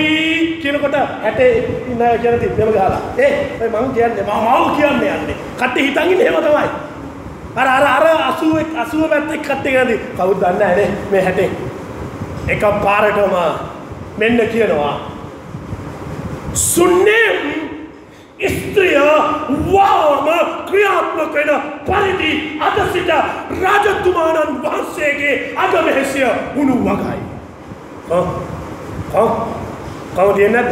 කියනකොට හැටේ ඉන්න කියන තිබ්බම ගහලා. ඒ ඔය මං කියන්නේ මම මව කියන්නේ යන්නේ. කට්ටිය හිතන් ඉන්නේ එහෙම තමයි. අර අර අර 80 80 පැත්තේ කට්ටිය ගන්නේ කවුද දන්නේ නැහැ මේ හැටේ. එක පාරටම මෙන්න කියනවා සුන්නේ ස්ත්‍රිය වාම ක්‍රියාත්මක වෙන පරිදි අද සිට රාජතුමාණන් වහන්සේගේ අගමෙහෙසිය වුණු වගයි. කව් කවුද නැද්ද?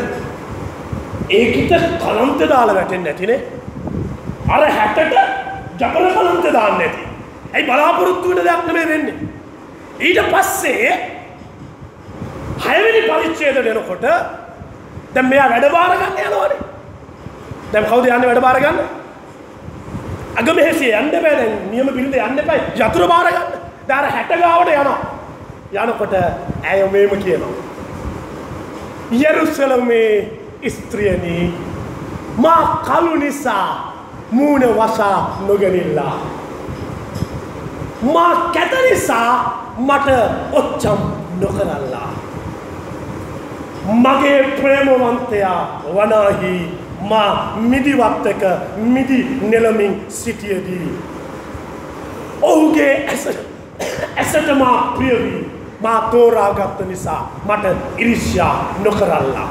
ඒකිට කලන්ත දාලා වැටෙන්නේ නැතිනේ. අර හැටට ජපන කලන්ත දාන්න නැති. ඇයි බලාපොරොත්තු වෙන දෙයක් නෙමෙයි වෙන්නේ. ඊට පස්සේ හයවෙනි පරිච්ඡේදයට එනකොට දැන් මෙයා වැඩ බාර ගන්න යනවනේ. දැන් කවුද යන්නේ වැඩ බාර ගන්න? අගමෙහෙසිය යන්න බෑ දැන් නියම බිරිඳ යන්න එපා. යතුරු බාර ගන්න. දැන් අර 60 ගාවට යනවා. යනකොට ඇය මේම කියනවා. යෙරුසලමේ ස්ත්‍රියනි මා කලු නිසා මූණ වසා නොගනිල්ලා. මා කැත නිසා මට ඔච්චම් නොකරල්ලා. මගේ ප්‍රේමවන්තයා වනාහි මා මිදිවත් එක මිදි නෙලමින් සිටියදී. ඔහුගේ ඇස ඇසට මා ප්‍රියවී මා තෝරාගත්ත නිසා මට ඉරිශ්‍යා නොකරල්ලා.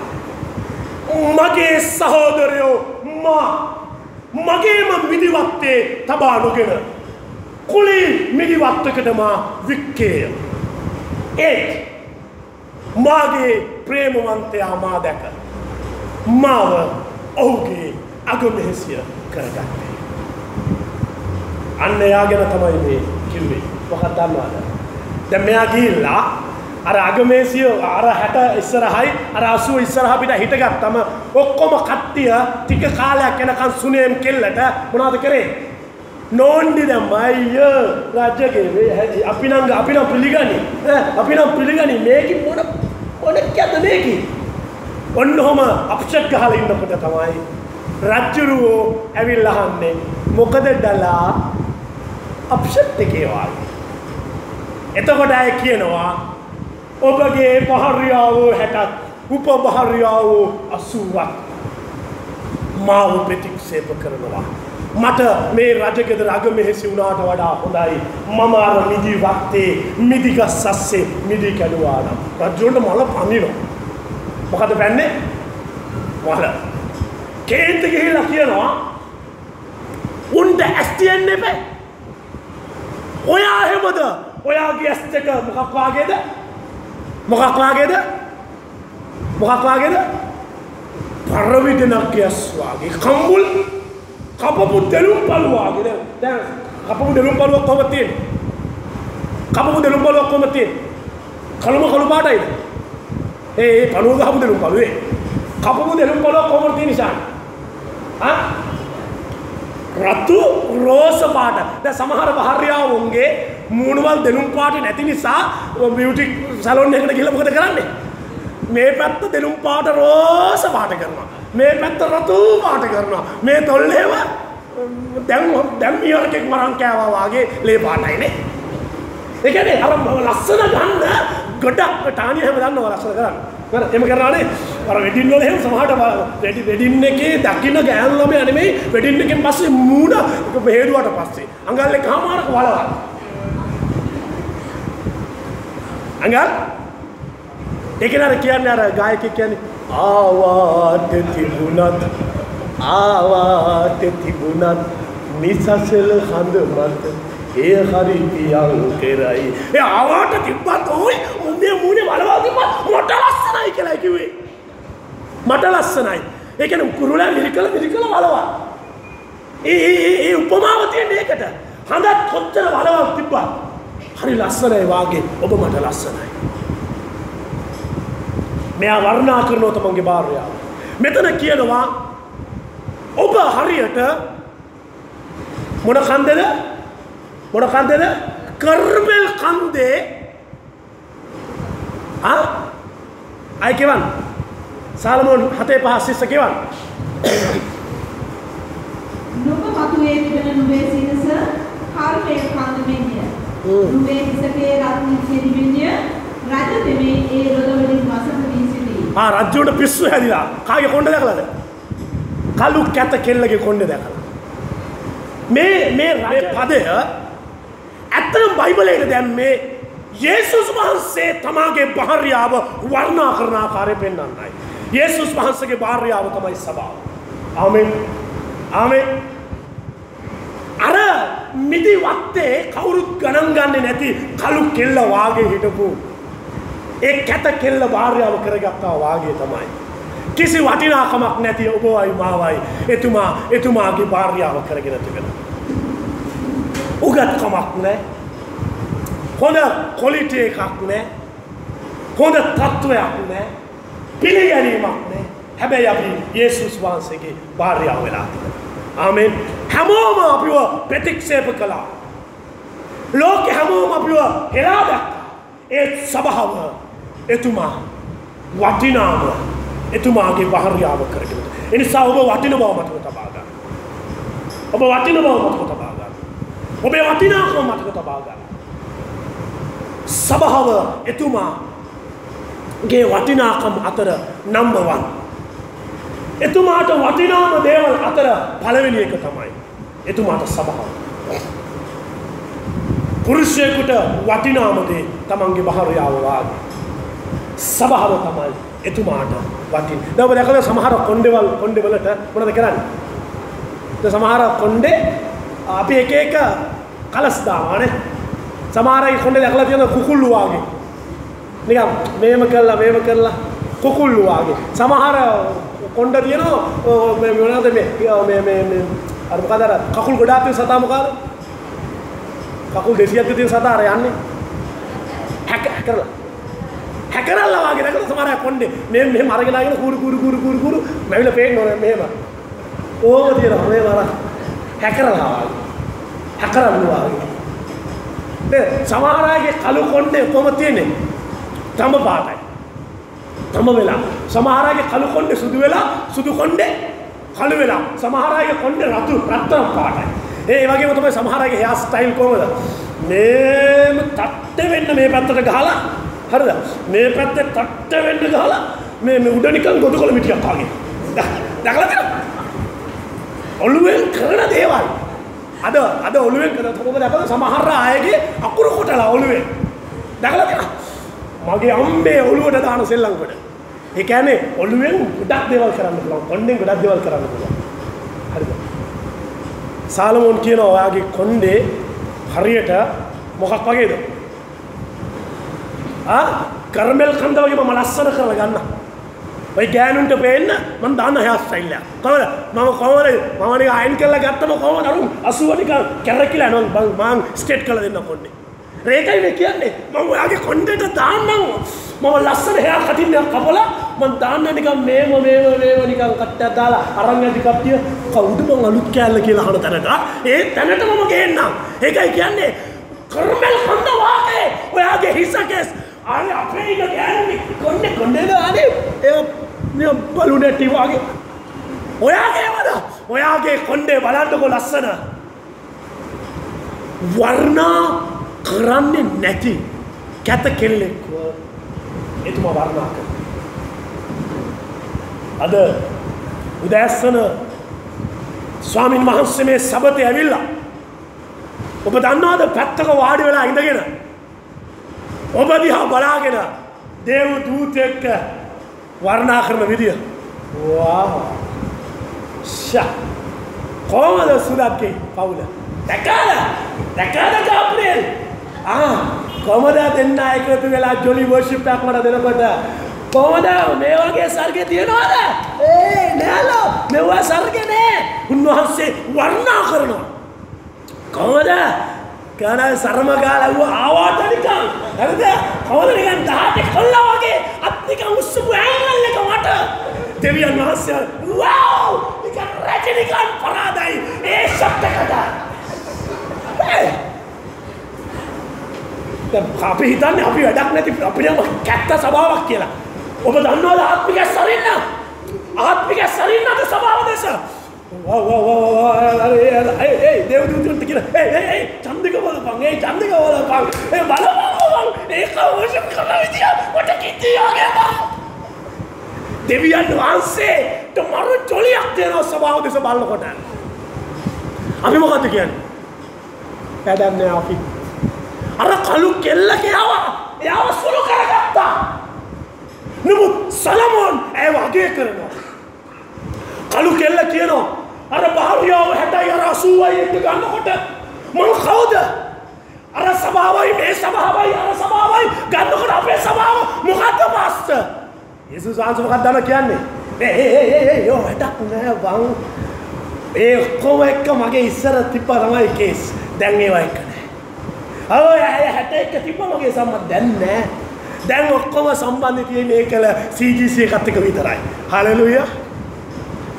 මගේ සහෝදරයෝ මා මගේම මිදිවත්තේ තබා නොගෙන කුලී මිදිවත්තකට මා වික්කේය. ඒත් මාගේ ප්‍රේමවන්තයා මා දැක මාව ඔහුගේ අගමෙහෙසිය කරගත්තේ. අන්න එයා ගැන තමයි මේ කිව්වේ. මොකක්ද දන්නවද? දැන් මෙයා ගිහිල්ලා අර අගමේසිය අර හැට ඉස්සරහයි අර අසුව ඉස්සරහ පිට හිටගත්තම ඔක්කොම කට්ටිය ටික කාලයක් යනකන් සුනේම් කෙල්ලට මොනවද කරේ නෝන්ඩි දැම්ම අයිය රජ්‍යගේ අපි නම් අපි නම් පිළිගනි ඈ, අපි නම් පිළිගනි මේකි මොන මොන කියද මේකි ඔන්න ඔහම අප්ෂට් ගහලා ඉන්නකොට තමයි රජ්ජුරුවෝ ඇවිල්ලා අහන්නේ මොකද ඩලා අප්ෂට් එකේ වාගේ? එතකොට අය කියනවා ඔබගේ පහරියාව හැටත් උපභාරියාව අසුවක්. මාව ප්‍රතික්ෂේප කරනවා. මට මේ රජගෙදර අගමෙහෙසි වුණාට වඩා හොඳයි. මම අර මිදි වත්තේ මිදිගස් සස්සේ මිදි කැඩුවා නම්. රජුන්ට මල පනිනවා. මොකද පැන්නේ? මල කේන්ත ගිහිල්ලා කියනවා උන්ට ඇස් තියෙන්න එපා. ඔයා එහෙමද ඔයාගේ ඇස් දෙක මොකක් වාගේද? මොකක් වාගේද? මොකක් වාගේද? පරවිදනක් ඇස් වාගේ කම්බුල් කපපු දෙලුම් පළු වාගේ. දැන් දැන් කපපු දෙලුම් පළුවක් කොහොමද තියෙන්නේ? කපපු දෙලුම් පළුවක් කොහොමද තියෙන්නේ? කළුම කළු පාටයිද? ඒ ඒ පළුව ගහපු දෙලුම් පළුවේ. කපපු දෙලුම් පළුවක් කොහොමද තියෙන්නේ ශාන්? ආ? රතු රෝස පාට. දැන් සමහර භාර්යාවුන්ගේ මූණවල් දෙනුම් පාට නැති නිසා බියුටි සැලොන් එකට ගිහලා මොකද කරන්නේ? මේ පැත්ත දෙනුම් පාට රෝස පාට කරනවා. මේ පැත්ත රතු පාට කරනවා. මේ තොල්ලේම දැන් දැන් මියරකෙක් මරන් කෑවා වාගේ ලේ පාටයිනේ ඒ කියන්නේ අර ලස්සන ගන්න ගොඩක් ටානිය හැම දන්නවා ලස්සන කරන්න. කර එම කරනානේ අර වෙඩින් වල එහෙම සමහරට වෙඩි වෙඩින් එකේ දකින්න ගෑනු ළමයා නෙමෙයි වෙඩින් එකෙන් පස්සේ මූණ හේදුවට පස්සේ. අඟල් එක හමාරක වලවල් අඟල්? ඒක නර කියන්නේ අර ගායකයෙක් කියන්නේ ආවාට තිබුණත් ආවාට තිබුණත් නිසසල හඳ මත ඒ හරි පියන් කරයි. ඒ ආවාට තිබ්බත් ඕයි උන්ගේ මූණේ වලවල් තිබ්බත් මට ලස්සනයි කියලා කිව්වේ. මට ලස්සනයි. ඒ කියන්නේ කුරුලෑ මිරිකල මිරිකල වලවල්. ඒ ඒ ඒ- ඒ උපමාව තියෙන්නේ ඒකට. හඳත් කොච්චර වලවල් තිබ්බත්. හරි ලස්සනයි වාගේ. ඔබ මට ලස්සනයි. මෙයා වර්ණා කරනවා තමන්ගේ භාර්යාව. මෙතන කියනවා ඔබ හරියට මොන කන්දද? මොන කන්දද? කර්මෙල් කන්දේ ආ අය කෙවන් සාලමෝන් හතේ පහ සිස්ස කෙවන් නුඹ මතුවේ තිබෙන නුඹේ සිරස කර්මයේ කඳ මෙන්ය. නුඹේ හිසකේ රත්න සිරිමින්ය. රජ දෙමේ ඒ රොද වලින් වසඟ වී සිටී. ආ රජ්ජුවට පිස්සු හැදිලා කාගේ කොණ්ඩ දැකලාද කලු කැත කෙල්ලගේ කොණ්ඩ දැකලා මේ මේ මේ පදය ඇත්තනම් බයිබලයට දැම්මේ යේසුස් වහන්සේ තමාගේ භාර්යාව වර්ණා කරන ආකාරය පෙන්වන්නයි. යේසුස් වහන්සේගේ භාර්යාව තමයි සභාව. ආමෙන්. ආමෙන්. අර මිදි වත්තේ කවුරුත් ගණන් ගන්නේ නැති කලු කෙල්ල වාගේ හිටපු ඒ කැත කෙල්ල භාර්යාව කරගත්තා වාගේ තමයි. කිසි වටිනාකමක් නැති ඔබවයි මාවයි එතුමා එතුමාගේ භාර්යාව කරගෙන තිබෙන. උගත්කමක් නෑ හොඳ කොලිටි එකක් නෑ හොඳ තත්ත්වයක් නෑ පිළිගැනීමක් නෑ හැබැයි අපි යේසුස් වහන්සේගේ භාර්යාව වෙලා තිබෙන. ආමෙන් හැමෝම අපිව ප්‍රතික්ෂේප කළා. ලෝකෙ හැමෝම අපිව හෙලා දැක්කා. ඒත් සභාව එතුමා වටිනාම එතුමාගේ භාර්යාව කරගෙන. එනිසා ඔබ වටින බව මතක තබා ගන්න. ඔබ වටින බව මතක තබා ගන්න. ඔබේ වටිනාකම මතක තබා ගන්න. සභාව එතුමාගේ වටිනාකම් අතර නම්බර් 1. එතුමාට වටිනාම දේවල් අතර පළවෙනි එක තමයි. එතුමාට සභාව. පුරුෂයෙකුට වටිනාම දේ තමන්ගේ භාර්යාව වාගේ. සභාව තමයි එතුමාට වටින්. දැන් ඔබ දැකලා සමහර කොණ්ඩේවල් කොණ්ඩේවලට මොනවද කරන්නේ? දැන් සමහර කොණ්ඩේ අපි එක එක කලස් දානවානේ. සමහර අය කොණ්ඩේ දැකලා තියෙන කුකුල්ලු වාගේ. නිකන් මේම කළා මේම කළා කුකුල්ලු වාගේ. සමහර කොණ්ඩ තියෙනවා ඔව් මේ මොනවද මේ මේ මේ මේ අර මොකද අර කකුල් ගොඩාක් තියෙන සතා මොකද? කකුල් 200ක් තියෙන සතා අර යන්නේ. හැක කරලා හැකරල්ලා වගේ දැකලා සමහර අය කොණ්ඩේ මේ මෙහෙම අරගෙන ආගෙන කූරු කූරු කූරු කූරු කූරු මැවිලා පේන්න ඕනේ මෙහෙම. ඕම තියෙනවා මේ වර හැකරලා වගේ. හැකරල්ලා වගේ. නේ සමහර අයගේ කළු කොණ්ඩේ කොහොම තියෙන්නේ? තම පාටයි. තම වෙලා සමහර අයගේ කළු කොණ්ඩේ සුදු වෙලා සුදු කොණ්ඩේ කළු වෙලා සමහර අයගේ කොණ්ඩේ රතු රත්තරන් පාටයි. ඒ වගේම තමයි සමහර අයගේ හෙයාර් ස්ටයිල් කොහමද? මේම තට්ට වෙන්න මේ පැත්තට ගහලා හරිද? මේ පැත්තේ තට්ට වෙන්න ගහලා මේ මේ උඩ නිකන් ගොදුකොළ මිටියක් වගේ. දැකලා තියෙනවද? ඔළුවෙන් කරන දේවල්. අද අද ඔළුවෙන් කරන කොහොමද දැකලා සමහර අයගේ අකුරු කොටලා ඔළුවෙන්. දැකලා තියෙනවද? මගේ අම්මේ ඔළුවට දාන සෙල්ලම් කොට. ඒ කියන්නේ ඔළුවෙන් ගොඩක් දේවල් කරන්න පුළුවන්. කොණ්ඩෙන් ගොඩක් දේවල් කරන්න පුළුවන්. හරිද? සාලමෝන් කියනවා ඔයාගේ කොණ්ඩේ හරියට මොකක් වගේද? ආ කර්මල් කන්ද වගේ මම ලස්සන කරලා ගන්න. ඔය ගෑනුන්ට පේන්න මම දාන්න හෙයාර් ස්ටයිල් එක. කොහමද? මම කොහමද මම නිකන් අයින් කරලා ගත්තම කොහමද අරුන් 80 නිකන් කැරකිලා නෝ මම මං ස්ට්‍රේට් කරලා දෙන්න කොණ්ඩේ. ඒකයි මේ කියන්නේ. මම ඔයාගේ කොණ්ඩේට දාන්නම් මම ලස්සන හෙයාර් කටින් එකක් කපලා මම දාන්න නිකන් මේව මේව මේව නිකන් කට්ටයක් දාලා අරන් යටි කප්ටිය කවුද මං අලුත් කෑල්ල කියලා අහන තැනට ඒ තැනට මම ගේන්නම්. ඒකයි කියන්නේ කර්මල් කන්ද වාගේ ඔයාගේ හිසකෙස් අනේ අපේ ඉන්න ගෑනුනි. කොණ්ඩේ කොණ්ඩේ දාන්නේ ඒ නිය බලු නැටි වාගේ. ඔයාගේ වද? ඔයාගේ කොණ්ඩේ බලන්නකො ලස්සන. වර්ණා කරන්නේ නැති කැත කෙල්ලෙක්ව එතුමා වර්ණා කර අද උදෑස්සන ස්වාමින් වහන්සේ මේ සබතය ඇවිල්ලා ඔබ දන්නවාද පැත්තක වාඩි වෙලා ඉඳගෙන? ඔබ දිහා බලාගෙන දේව දූතෙක්ක වර්ණා කරන විදිය ෂා. කොහමද සුදක්කේ පවුල? දැකාද දැකාද ගාප්‍රියල් ආ කොහමද දෙන්න එකතු වෙලා ජොලි වර්ෂිප් එකක් මට දෙනකොට? කොහමද? මේ වගේ සර්ගය තියනවද? ඒ නෑලෝ. මෙව්වා සර්ගය නෑ. උන්වහන්සේ වර්ණා කරනවා කොහමද කන සරම ගාලව ආවාට නිකන්. හරිද කොහොමද නිකන් දහටේ කොල්ලා වගේ අත් නිකන් උස්සපු ඇඟල් එක මට. දෙවියන් වහන්සේ වව්! නිකන් රජිනිකන් පරාදයි. ඒ ශබ්දකට අපි හිතන්නේ අපි වැඩක් නැති අපිටම කැත්ත සභාවක් කියලා. ඔබ දන්නවද ආත්මික සරින්න? ආත්මික සරින්නද සභාව දේශ දේවදූතුන්ට කියන ඒ චන්දික බලපන් ඒ චන්දික බලපන් ඒ බලපන් ඒක වර්ෂම් කරන විදිය මට කිතියගේ දෙවියන් වහන්සේට මරු ජොලියක් දෙනවා සභාව දෙස බලනකොට අපි මොකද්ද කියන්නේ වැඩක් නෑ අපි අර කළු කෙල්ල කියවා එයාව සුළු කරගත්තා නමුත් සලමෝන් ඇව අගේ කරනවා කළු කෙල්ල කියනවා අර භාර්යාව හැටයි අර අසූවයි එක්ක ගන්නකොට මම කවුද? අර සභාවයි මේ සභාවයි අර සභාවයි ගන්නකොට අපේ සභාව මොකද්ද පාස්ත යේසුස් වහන්සේ මොකක්ද දන්න කියන්නේ? ඒ ඒ ඒ ඒ යෝ වැඩක් නෑ වං ඒ ඔක්කොම එක්ක මගේ ඉස්සර තිබ්බා තමයි කේස් දැන් ඒවා එක්ක නෑ. ඔය ඇය හැට එක්ක තිබ්බා මගේ සම්බන්ධ දැන් නෑ. දැන් ඔක්කොම සම්බන්ධ තියෙන්නේ ඒකල CGC එකත් එක විතරයි. හලෙලුයා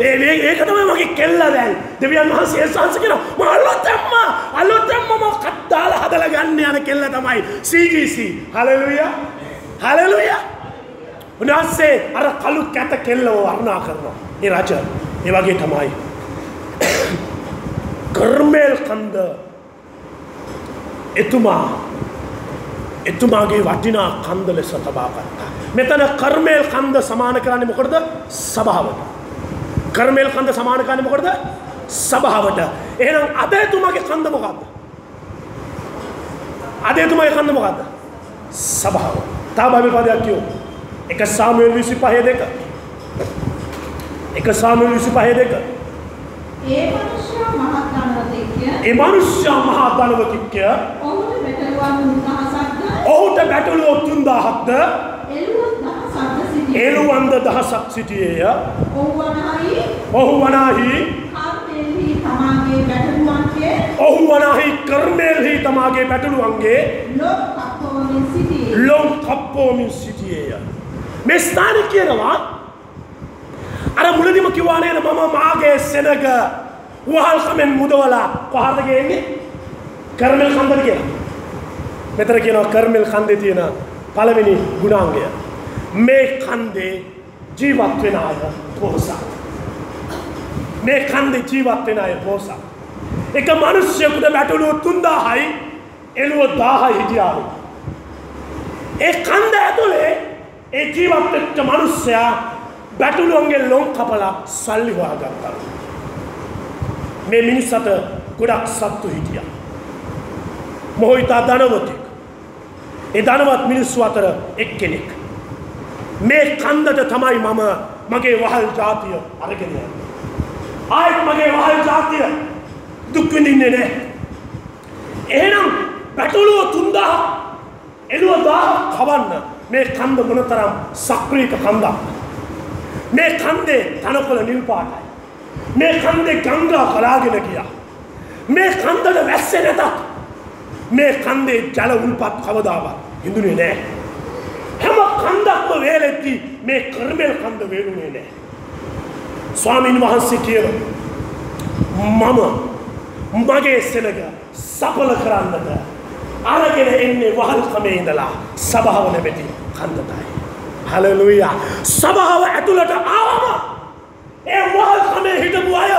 ඒ ඒක තමයි මගේ කෙල්ල දැන්? දෙවියන් වහන්සේ සංස කියන මම අලුතෙන්ම අලුතෙන්ම මොකක්ද දාලා හදලා ගන්න යන කෙල්ල තමයි CGC හලෙලුයා. හලෙලුයා. උන්වහන්සේ අර කළු කැත කෙල්ලව වර්ණා කරනවා. ඒ රජ. ඒ වගේ තමයි. කර්මේල් කන්ද. එතුමා. එතුමාගේ වටිනා කන්ද ලෙස තබා ගත්තා. මෙතන කර්මේල් කන්ද සමාන කරන්නේ මොකටද? සභාවට. කර්මේල් කන්ද සමාන කරන්නේ මොකටද? සභාවට. එහෙනම් අද එතුමාගේ කන්ද මොකද්ද? අද එතුමාගේ කන්ද මොකද්ද? සභාව. තා බයිබල් පදයක් කියෝ එක සාමුවෙල් 25 දෙක. එක සාමුවෙල් 25 දෙක. ඒ මනුෂ්‍යයා මහත් ධනවතෙක්ය. ඒ මනුෂ්‍යයා මහා ධනවතික්ය. ඔහුට බැටළුවන් දහසක්ද ඔහුට බැටළුවෝ තුන්දාහක්ද? එළුවන් දහසක්ද සිටියේ. එළුවන්ද දහසක් සිටියේය ඔහු වනාහි ඔහු වනාහි කර්මෙල්හි තමාගේ සිටියේ. ලොම් කප්පෝමින් සිටියේ හිටියේය. මේ ස්ථාන කියනවා අර මුලදිම කිවානේද මම මාගේ සෙනග වහල්කමෙන් මුදවලා කොහරද ගේන්නේ කරමල් කන්දර කියලා. මෙතර කියනවා කරමල් කන්දේ තියෙන පළවෙනි ගුණාංගය. මේ කන්දේ ජීවත් වෙන අය පොහොසත්. මේ කන්දේ ජීවත් වෙන අය පොහොසත්. එක මිනිස්සුෙකුට වැටුණු 3000යි එළුව 1000යි හිටියාලු. ඒ කන්ද ඇතුලේ ඒ ජීවත් වෙච්ච මිනිස්සයා බැටළුවන්ගේ ලොම් කපලා සල්ලි හොයාගත්තලු. මේ මිනිස්සට ගොඩක් සත්තු හිටියා. මොහොයිතා ධනවතෙක්. ඒ ධනවත් මිනිස්සු අතර එක්කෙනෙක්. මේ කන්දට තමයි මම මගේ වහල් ජාතිය අරගෙන යන්නේ. ආයෙත් මගේ වහල් ජාතිය දුක් විඳින්නේ නැහැ. එහෙනම් පැටළුව 3000 එළුව 1000 කවන්න මේ කන්ද මොනතරම් සක්‍රීය කන්දක්. මේ කන්දේ තනකොළ නිල් පාටයි. මේ කන්දේ ගංගා කලාගෙන ගියා. මේ කන්දට වැස්සේ නැතත් මේ කන්දේ ජල උල්පත් කවදාවත් හිඳුනේ නැහැ. හැම කන්දක්ම වේලෙද්දි මේ කර්මෙල් කන්ද වේලුනේ නැහැ. ස්වාමීන් වහන්සේ කියන මම මගේ සෙනග සඵල කරන්නට අරගෙන එන්නේ වහල්කමේ ඉඳලා සභාව නැමැති කන්දටයි. හලලුයා සභාව ඇතුළට ආවම ඒ වහල්කමේ හිටපු අය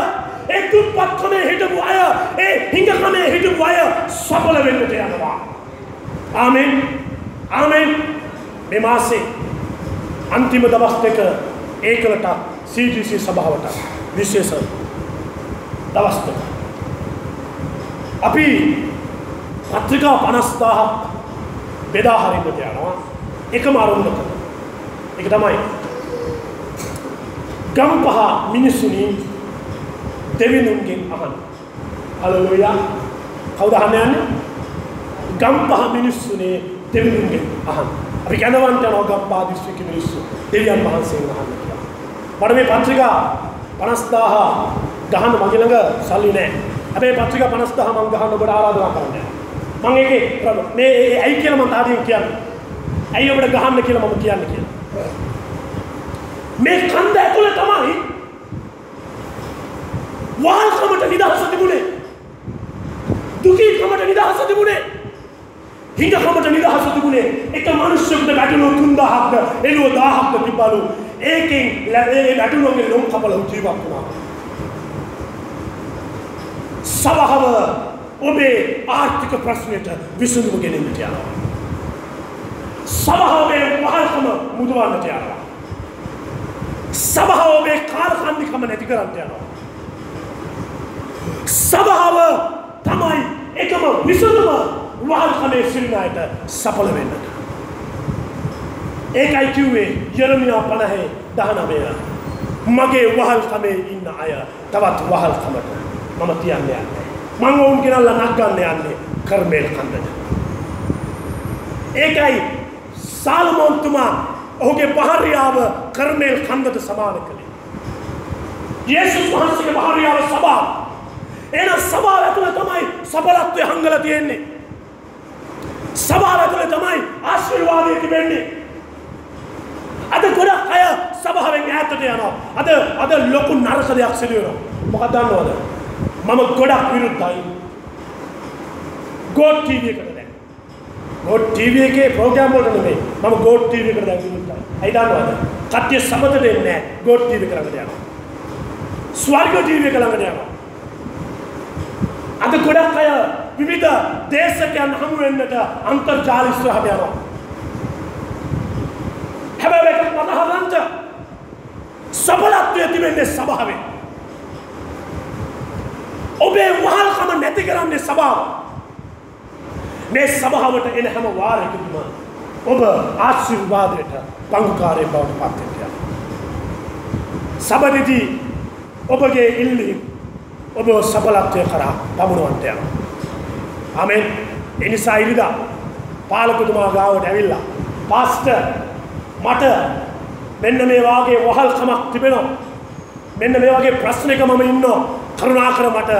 ඒ දුප්පත්කමේ හිටපු අය ඒ හිඟකමේ හිටපු අය සඵල වෙන්නට යනවා. ආමෙන් ආමෙන් මේ මාසේ අන්තිම දවස් දෙක ඒකලට CGC සභාවට විශේෂ දවස් දෙක. අපි පත්‍රිකා 50000ක් බෙදා හරින්නට යනවා එකම අරමුණක. ඒක තමයි ගම්පහ මිනිස්සුනි දෙවිනුන්ගෙන් අහන්න. හලලුයා කවුද අහන්න යන්නේ? ගම්පහ මිනිස්සුනේ දෙවිනුන්ගෙන් අහන්න. අපි කැඳවන්ට යනවා ගම්පහ දිස්ත්‍රික්ක මිනිස්සු දෙවියන් වහන්සේගෙන් අහන්න කියලා. මට මේ පත්‍රිකා 50000 ගහන්න මගේ ළඟ සල්ලි නැහැ. හැබැයි පත්‍රිකා 50000 මම ගහන්න ඔබට ආරාධනා කරන්නේ. මම ඒකේ මේ ඇයි කියලා මම තාදියෙන් කියන්නේ. ඇයි ඔබට ගහන්න කියලා මම කියන්නේ කියලා. මේ කන්ද ඇතුලේ තමයි වාල්කමට නිදහස තිබුණේ. දුකීකමට නිදහස තිබුණේ. හිඟකමට නිදහස තිබුණේ. එක මිනිස්සුන්ට වැටුණු 3000ක්ද එළුව 1000ක්ද තිබ්බලු. ඒකෙන් ලැබේ වැටුණුගේ ලොම් කපල ජීවත් වුණා. සභාව ඔබේ ආර්ථික ප්‍රශ්නයට විසඳුම ගෙනෙන්නට යනවා. සභාවේ වහල්කම මුදවන්නට යනවා. සභාව ඔබේ කාලකන්නිකම නැති කරන්නට යනවා. සභාව තමයි එකම විසඳුම වහල්කමේ සිරිනායට සඵල වෙන්නට. ඒකයි කිව්වේ යෙරමියා 50 19 මගේ වහල්කමේ ඉන්න අය තවත් වහල්කමට මම තියන්න යන්නේ. මම ඔවුන් ගෙනල්ලා නග්ගන්න යන්නේ කර්මේල කන්දට. ඒකයි සාලමෝන්තුමා ඔහුගේ පහරියාව කර්මේල් කන්දට සමාන කළේ. යේසුස් වහන්සේගේ පහරියාව සභාව. එහෙනම් සභාව ඇතුළේ තමයි සඵලත්වය හංගලා තියෙන්නේ. සභාව ඇතුළේ තමයි ආශිර්වාදය තිබෙන්නේ. අද ගොඩක් අය සභාවෙන් ඈතට යනවා. අද අද ලොකු නරක දෙයක් සිදු වෙනවා. මොකක්ද දන්නවද? මම ගොඩක් විරුද්ධයි. ගෝඩ් ටීවී එකට දැන්. ගෝඩ් ටීවී එකේ ප්‍රෝග්‍රෑම් වලට නෙමෙයි. මම ගෝඩ් ටීවී එකට දැන් විරුද්ධයි. ඇයි දන්නවද? කට්ටිය සමතට එන්නේ නැහැ. ගෝඩ් ටීවී කරකට යනවා. ස්වර්ග ටීවී එක ළඟට යනවා. අද ගොඩක් අය විවිධ දේශකයන් හමු වෙන්නට අන්තර්ජාල ඉස්සරහට යනවා. හැබැයි ඒක මත හදන්න සබලත්වය තිබෙන්නේ සභාවේ. ඔබේ වහල්කම නැති කරන්නේ සභාව. මේ සභාවට එන හැම වාරයකදීම ඔබ ආශිර්වාදයට පංගුකාරයෙන් බවට පත් වෙනවා. සබදෙදී ඔබගේ ඉල්ලීම් ඔබ සබලත්වය කරා පමුණුවන්ට යනවා. ආමෙන්. ඒ නිසා ඉරිදා පාලකතුමා ගාවට ඇවිල්ලා පාස්ටර් මට මෙන්න මේ වාගේ වහල්කමක් තිබෙනවා. මෙන්න මේ වගේ ප්‍රශ්නයක මම ඉන්නවා. කරුණාකර මට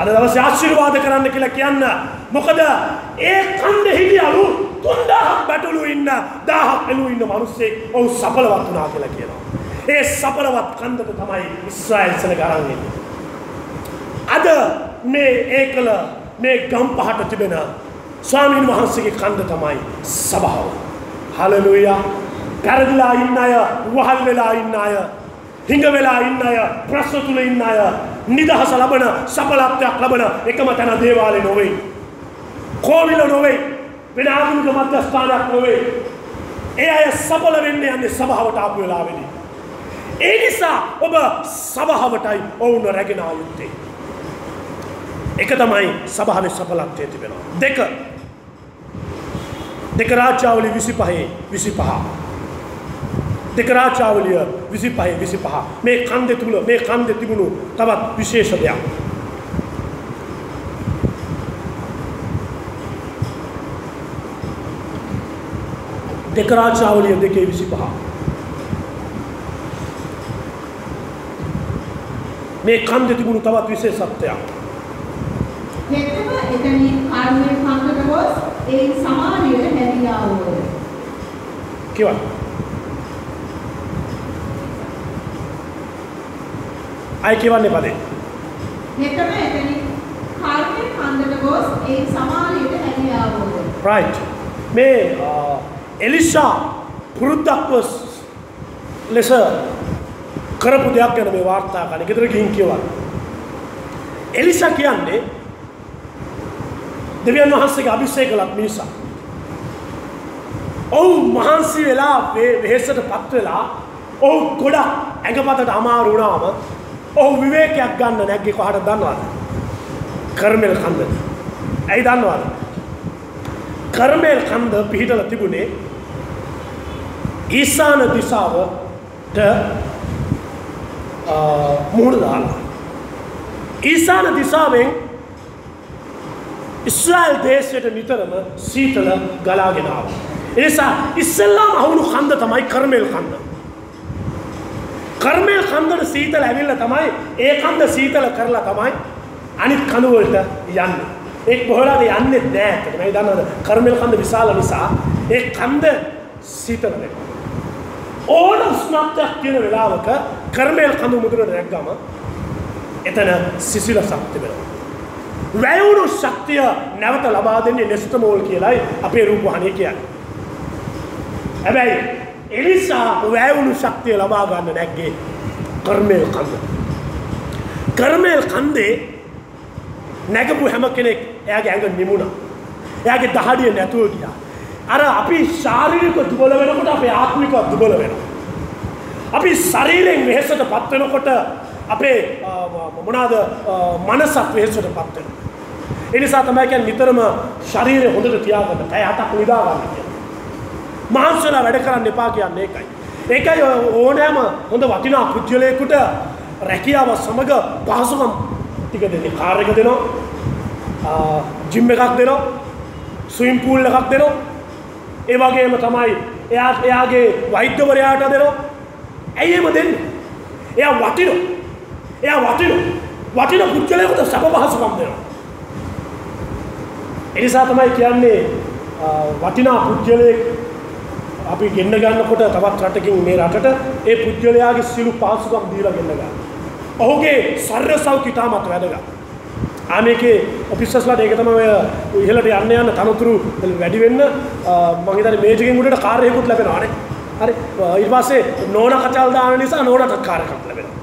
අද දවසේ ආශිර්වාද කරන්න කියලා කියන්න. මොකද ඒ කන්ද හිටියලු තුන්දාහක් බැටලු ඉන්න දාහක් එලු ඉන්න මනුස්සේ ඔහු සපලවත් වනා කියලා කියනවා. ඒ සපලවත් කන්දට තමයි ඉස්්‍රයිල් සන ගරන්නේ. අද මේ ඒ කළ මේ ගම් පහට තිබෙන ස්වාමීන් වහන්සේගේ කන්ද තමයි සභාව. හලලුයා පැරදිලා ඉන්න අය වහල් වෙලා ඉන්න අය හිඟ වෙලා ඉන්න අය ප්‍රශ්න තුළ ඉන්න අය නිදහස ලබන සපලත්වයක් ලබන එකම තැන දේවාලය නොවෙයි. කෝවිල නොවෙයි වෙන ආගමික මධ්‍යස්ථානයක් නොවේ. ඒ අය සබල වෙන්න යන්නේ සභාවට ආපු වෙලාවෙනි. ඒ නිසා ඔබ සභාවටයි ඔවුන් රැගෙන යුත්තේ. එක තමයි සභාවේ සඵලත්වය තිබෙනවා. දෙක දෙක රාජ්‍යාවලිය විසි පහේ විසි පහ. දෙක රාජ්‍යාවලිය විසි පහේ විසි පහ මේ කන්දෙ තුළ මේ කන්දෙ තිබුණු තවත් විශේෂ දෙයක්. දෙක රාජ්‍යාවලිය දෙකේ විසි පහ. මේ කන්දෙ තිබුණු තවත් විශේෂත්වයක්. හෙතම එතනින් කර්මය කන්දට ගොස් ඒ සමාරියට හැරී ආවෝය. කිව්වා. අය කියවන්නේ පදේ. හෙතම එතනින් කර්මය කන්දට ගොස් ඒ සමාරියට හැරී ආවෝය. right මේ එලිෂා පුරුද්දක්ව ලෙස කරපු දෙයක් ගැන මේ වාර්තා කරන ගෙදර ගිහින් කියවන්න. එලිෂා කියන්නේ දෙවියන් වහන්සේගේ අභිෂේක ලත් මිනිසා. ඔවු මහන්සි වෙලා වේ- වෙහෙසට පත් වෙලා ඔහු ගොඩක් ඇඟපතට අමාරු වුණාම ඔහු විවේකයක් ගන්න නැග්ගේ කොහට දන්නවද? කර්මෙල් කන්ද. ඇයි දන්නවද? කර්මේල් කන්ද පිහිටල තිබුණේ ඊසාන දිසාවට මුහුණ දාලා. ඊසාන දිසාවෙන් ඉස්්‍රයිල් දේශයට නිතරම සීතල ගලාගෙනාව. එනිසා ඉස්සල්ලාම අවුණු කන්ද තමයි කර්මේල් කන්ද. කර්මේල් කන්දට සීතල ඇවිල්ල තමයි ඒ කන්ද සීතල කරලා තමයි අනිත් කඳුවලට යන්න. ඒ බොහලාද යන්නෙත් නෑතට මේ දන්නද කර්මල් කන්ද විශාල නිසා ඒ කන්ද සීතල වෙන. ඕන උස්නත්යක් තියෙන වෙලාවක කර්මයල් කඳු මුදුරට නැක්ගම එතන සිසිල ශක්ති වෙන. වැයවුණු ශක්තිය නැවත ලබා දෙන්නේ නෙස්ටමෝල් කියලයි අපේ රූපහනය කියන්න. හැබැයි එනිසා වැෑවුණු ශක්තිය ලබා ගන්න නැක්ගේ කර්මයල් කන්ද. කර්මයල් කන්දේ නැගපු හැම කෙනෙක් එයාගේ ඇඟ නිමුණ. එයාගේ දහඩිය නැතුව ගියා. අර අපි ශාරීරික දුබල වෙනකොට අපේ ආත්මික දුබල වෙන. අපි ශරීරයෙන් වෙහෙසට පත්වෙනකොට අපේ අ, මොනාද අ, මනසත් වෙහෙසට පත්වෙන. එනිසා තමයි කියන් නිතරම ශරීරය හොඳට තියාගන්න ඇය අතක් නිදාගන්න කිය. මහන්සලා වැඩ කරන්න එපා කියන්නේ ඒකයි. ඒකයි ඔය ඕනෑම හොඳ වටිනා පුද්ගලයකුට රැකියාව සමඟ පහසුකම් ටික දෙන්නේ කාර් එක දෙනවා ජිම් එකක් දෙනවා ස්විම් පූල් එකක් දෙනවා ඒ වගේම තමයි එයා එයාගේ වෛද්‍යවරයාට දෙනවා ඇයි එහෙම දෙන්නේ එයා වටිනවා එයා වටිනවා වටින පුද්ගලයෙකුට සැප පහසුකම් දෙනවා එනිසා තමයි කියන්නේ අ, වටිනා පුද්ගලයෙක් අපි ගෙන්න ගන්නකොට තවත් රටකින් මේ රටට ඒ පුද්ගලයාගේ සිලු පාසුකම් දීලා ගෙන්න ගන්න. ඔහුගේ සර්ය සෞඛ්‍ය ඉතාමත් වැදගත්. ආමේකේ ඔෆිසස්ලාට ඒක තමයි ඔය ඉහළට යන්න යන්න තනතුරු වැඩි වෙන්න මම හිතන්නේ මේජකින් උඩට කාර් එකකුත් ලැබෙනවා නේ. හරි ඊට පස්සේ නෝන කචල් දාන නිසා නෝනටත් කාර් එකක් ලැබෙනවා.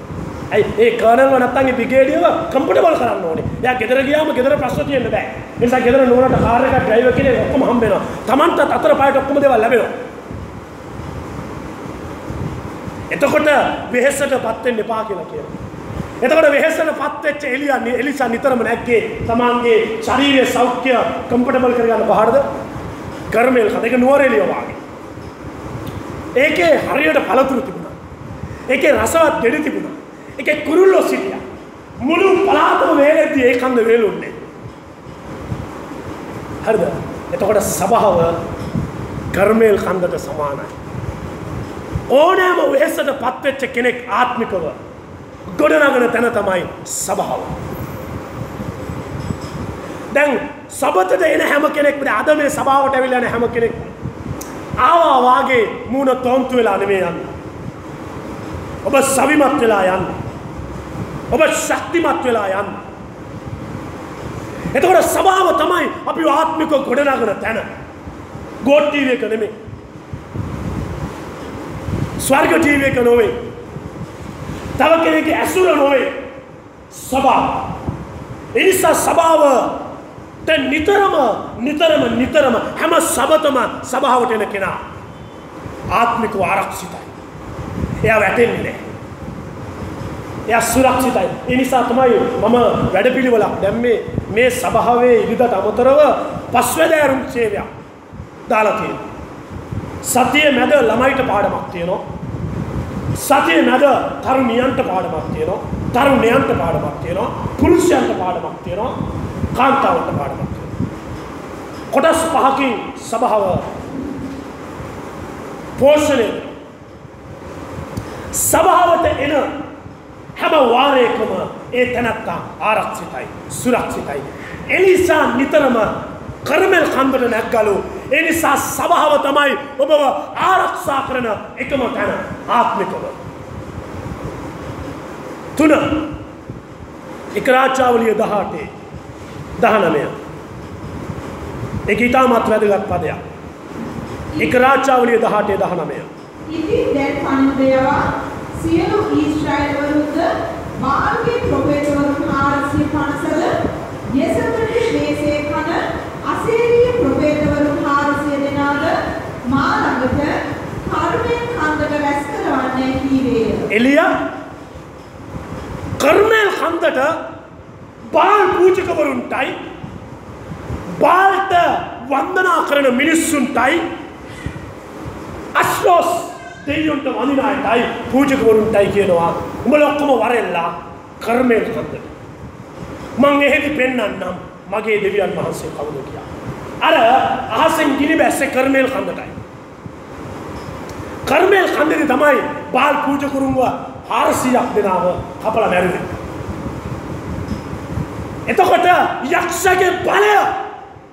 ඇයි ඒ කර්නල්ව නැත්තම් ඒ බ්‍රිගේඩියව කම්ෆර්ටබල් කරන්න ඕනේ. එයා ගෙදර ගියාම ගෙදර ප්‍රශ්න තියෙන්න බෑ. ඒ නිසා ගෙදර නෝනට කාර් එකක් ඩ්‍රයිවර් කෙනෙක් ඔක්කොම හම්බ වෙනවා. Tamanටත් අතර පායට ඔක්කොම දේවල් ලැබෙනවා. එතකොට වෙහෙසට පත් වෙන්න එපා කියලා කියනවා. එතකොට වෙහෙසට පත් වෙච්ච එලියා නි- එලිසා නිතරම නැග්ගේ තමන්ගේ ශාරීරික සෞඛ්‍ය කම්ෆර්ටබල් කරගන්න කොහටද? කර්මෙල් කඩේක නුවරඑලිය වාගේ. ඒකේ හරියට පළතුරු තිබුණා. ඒකේ රසවත් දෙඩි තිබුණා. ඒකේ කුරුල්ලෝ සිටියා. මුළු පළාතම වේලෙද්දී ඒ කන්ද වේලුන්නේ. හරිද? එතකොට සබාව කර්මෙල් කන්දට සමානයි. ඕනෑම වෙහෙසට පත්වෙච්ච කෙනෙක් ආත්මිකව ගොඩනගන තැන තමයි සභාව. දැන් සබතට එන හැම කෙනෙක්ම අද මේ සභාවට ඇවිල්ලා යන හැම කෙනෙක් ආවා වාගේ මූණ තොන්තු වෙලා නෙමේ යන්න. ඔබ සවිමත් වෙලා යන්න. ඔබ ශක්තිමත් වෙලා යන්න. එතකොට සභාව තමයි අපි ආත්මික ගොඩනගන තැන. ගෝඩ් ටීවී එක නෙමෙයි. ස්වර්ග ටීවී එක නොවේ. තව කෙනෙක්ගේ ඇසුර නොවේ. සභාව. ඒ නිසා සභාවට නිතරම නිතරම නිතරම හැම සබතම සභාවට එන කෙනා ආත්මිකව ආරක්ෂිතයි. එයා වැටෙන්නේ නැහැ. එයා සුරක්ෂිතයි. ඒ නිසා තමයි මම වැඩපිළිවෙලක් දැම්මේ මේ සභාවේ ඉදිරියට අමතරව පස්වැදෑරුම් සේවයක් දාලා තියෙනවා. සතිය මැද ළමයිට පාඩමක් තියෙනවා. සතිය මැද තරුණියන්ට පාඩමක් තියෙනවා. තරුණයන්ට පාඩමක් තියෙනවා. පුරුෂයන්ට පාඩමක් තියෙනවා. කාන්තාවන්ට පාඩමක් තියෙනවා. කොටස් පහකින් සභාව පෝෂණය සභාවට එන හැම වාරයකම ඒ තැනැත්තා ආරක්ෂිතයි සුරක්ෂිතයි. එනිසා නිතරම කරමෙල් කන්දට නැක්ගලු. එනිසා සභාව තමයි ඔබව ආරක්ෂා කරන එකම තැන ආත්මිකව. තුන එකරාචාවලිය දහටේ දහනමය. එක ඉතාමත් වැදගත් පදයක්. එකරාචාවලිය දහටේ දහනමය. ඉතින් දැන් පණිවිඩයවා සියලු ඊශ්‍රායල්වරුන්ද බාල්ගේ ප්‍රොෆෙටවරුන් 450 යෙසබෙල්ගේ මේසේ කන අසේරිය ප්‍රොෆෙටවරුන් 400 දෙනාද මා ළඟට කර්මෙන් කන්දට රැස් කරවන්නේ කීවේය. එලිය කර්මේල් කන්දට බාල් පූජකවරුන්ටයි බාල්ට වන්දනා කරන මිනිස්සුන්ටයි අස්ලෝස් දෙයියොන්ට වඳිනායටයි පූජකවරුන්ටයි කියනවා. උඹල ඔක්කොම වරෙල්ලා කර්මේල් කන්දට මං එහෙදි පෙන්වන්නම් මගේ දෙවියන් වහන්සේ කවුද කියලා. අර අහසෙන් ගිනි බැස්සේ කර්මේල් කන්දටයි. කර්මේල් කන්දේ තමයි බාල් පූජකරුන්ව 400ක් දෙනාව කපලා මැරුවේ. එතකොට යක්ෂගේ බලය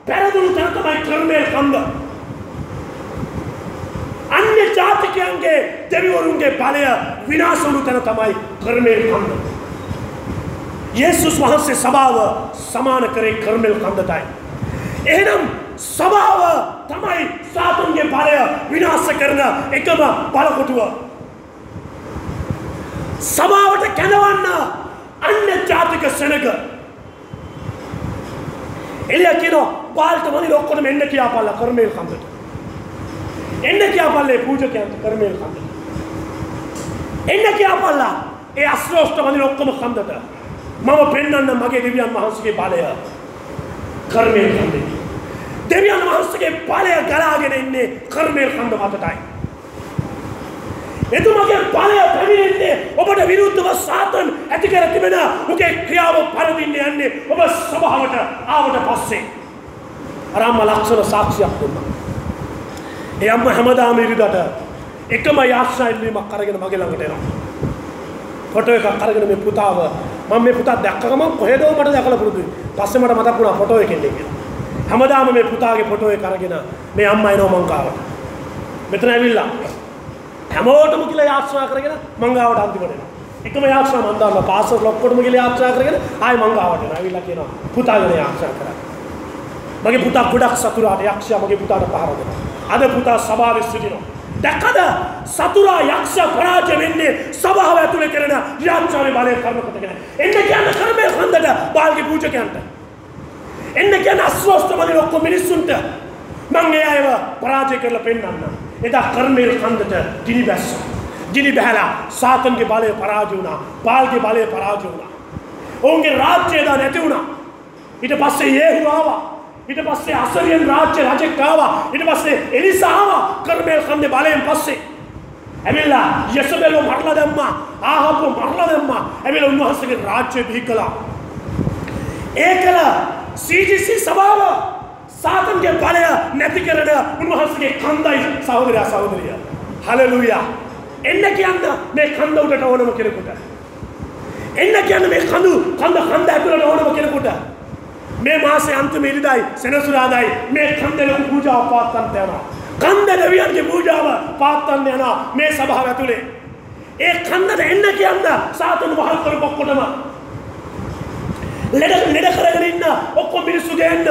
පැරදුණු තැන තමයි කර්මේල් කන්ද. අන්‍ය ජාතිකයන්ගේ දෙවිවරුන්ගේ බලය විනාශවුණු තැන තමයි කර්මේල් කන්ද යේසුස් වහන්සේ සභාව සමාන කරේ කර්මෙල් කන්දටයි. එහෙනම් සභාව තමයි සාතුන්ගේ බලය විනාශ කරන එකම බලකොටුව. සභාවට කැඳවන්න අන්‍ය ජාතික සෙනග. එලිය කියනවා බාල්ට වනින් ඔක්කොටම එන්න කියාපල්ලා කර්මේල් කන්දට. එන්න කියාපල්ලේ පූජකයන්ට කර්මේල් කන්දට. එන්න කියාපල්ලා ඒ අස්ලෝෂ්ට වනින් ඔක්කොම කන්දට. මම පෙන්වන්න මගේ දෙවියන් වහන්සේගේ බලය කර්මයෙන් කන්දේ. දෙවියන් වහන්සේගේ බලය ගලාගෙන ඉන්නේ කර්මයෙන් කන්ද මතටයි. එතුමගේ බලය පැමිණෙන්නේ ඔබට විරුද්ධව සාතන් ඇති කර තිබෙන ඔගේ ක්‍රියාව පරදින්න යන්නේ ඔබ සභාවට ආවට පස්සේ. අර අම්මා ලක්ෂණ සාක්ෂියක් දුන්නා. ඒ අම්මා හැමදාම ඉරිදට එකම යාඥා ඉල්ලීමක් අරගෙන මගේ ළඟට එනවා. ෆොටෝ එකක් අරගෙන මේ පුතාව මම මේ පුතා දැක්ක ගමන් කොහෙදෝ මට දැකලා පුරුදුයි. පස්සේ මට මතක් වුණා ෆොටෝ එකෙන් කියලා. හැමදාම මේ පුතාගේ ෆොටෝ එක අරගෙන මේ අම්මා එනවා මං ගාවට. මෙතන ඇවිල්ලා හැමෝටම කියලා යාත්‍රා කරගෙන මං ගාවට අන්තිමට එනවා. එකම යාත්‍රා මං දාන්න පාස්වර්ඩ් ඔක්කොටම කියලා යාත්‍රා කරගෙන ආයි මං ගාවට එනවා. ඇවිල්ලා කියනවා පුතාගෙන යාත්‍රා කරා. මගේ පුතා ගොඩක් සතුරාට යක්ෂයා මගේ පුතාට පහර දෙනවා. අද පුතා සභාවේ සිටිනවා. දැකද සතුරා යක්ෂ පරාජය වෙන්නේ සභාව ඇතුලේ කරන යාත්‍රාවේ බලය කර්ම කොටගෙන. එන්න කියන්න කර්මය හන්දට බාල්ගේ පූජකයන්ට. එන්න කියන්න අස්වස්ත මගේ ඔක්කොම මිනිස්සුන්ට මං ඒ අයව පරාජය කරලා පෙන්වන්න. එදා කර්මයේ හන්දට ගිනි බැස්සා. ගිනි බැහැලා සාතන්ගේ බලය පරාජය වුණා. බාල්ගේ බලය පරාජය වුණා. ඔවුන්ගේ රාජ්‍යය දා නැති වුණා. ඊට පස්සේ යේහු ආවා. ඊට පස්සේ අසරියන් රාජ්‍ය රජෙක් ආවා. ඊට පස්සේ එලිසා ආවා. කර්මේල් කන්දේ බලයෙන් පස්සේ. ඇවිල්ලා යසබෙලෝ මරලා දැම්මා. ආහබ්ව මරලා දැම්මා. ඇවිල්ලා උන්වහන්සේගේ රාජ්‍ය බිහි කළා. ඒකල CGC සභාව සාතන්ගේ බලය නැති කරන උන්වහන්සේගේ කන්දයි සහෝදරයා සහෝදරිය. හලෙලූයා. එන්න කියන්න මේ කන්ද උඩට ඕනම කෙනෙකුට. එන්න කියන්න මේ කඳු කන්ද කන්ද ඇතුළට ඕනම කෙනෙකුට. මේ මාසේ අන්තිම ඉරිදයි සෙනසුරාදායි මේ කන්දලක පූජාව පවත්වන්නට යනවා. කන්ද දෙවියන්ගේ පූජාව පවත්වන්න යනවා මේ සභාව ඇතුලේ. ඒ කන්දට එන්න කියන්න සාතන වහල් කරපු ඔක්කොටම. ලෙඩ ලෙඩ කරගෙන ඉන්න ඔක්කොම මිනිස්සු ගේන්න.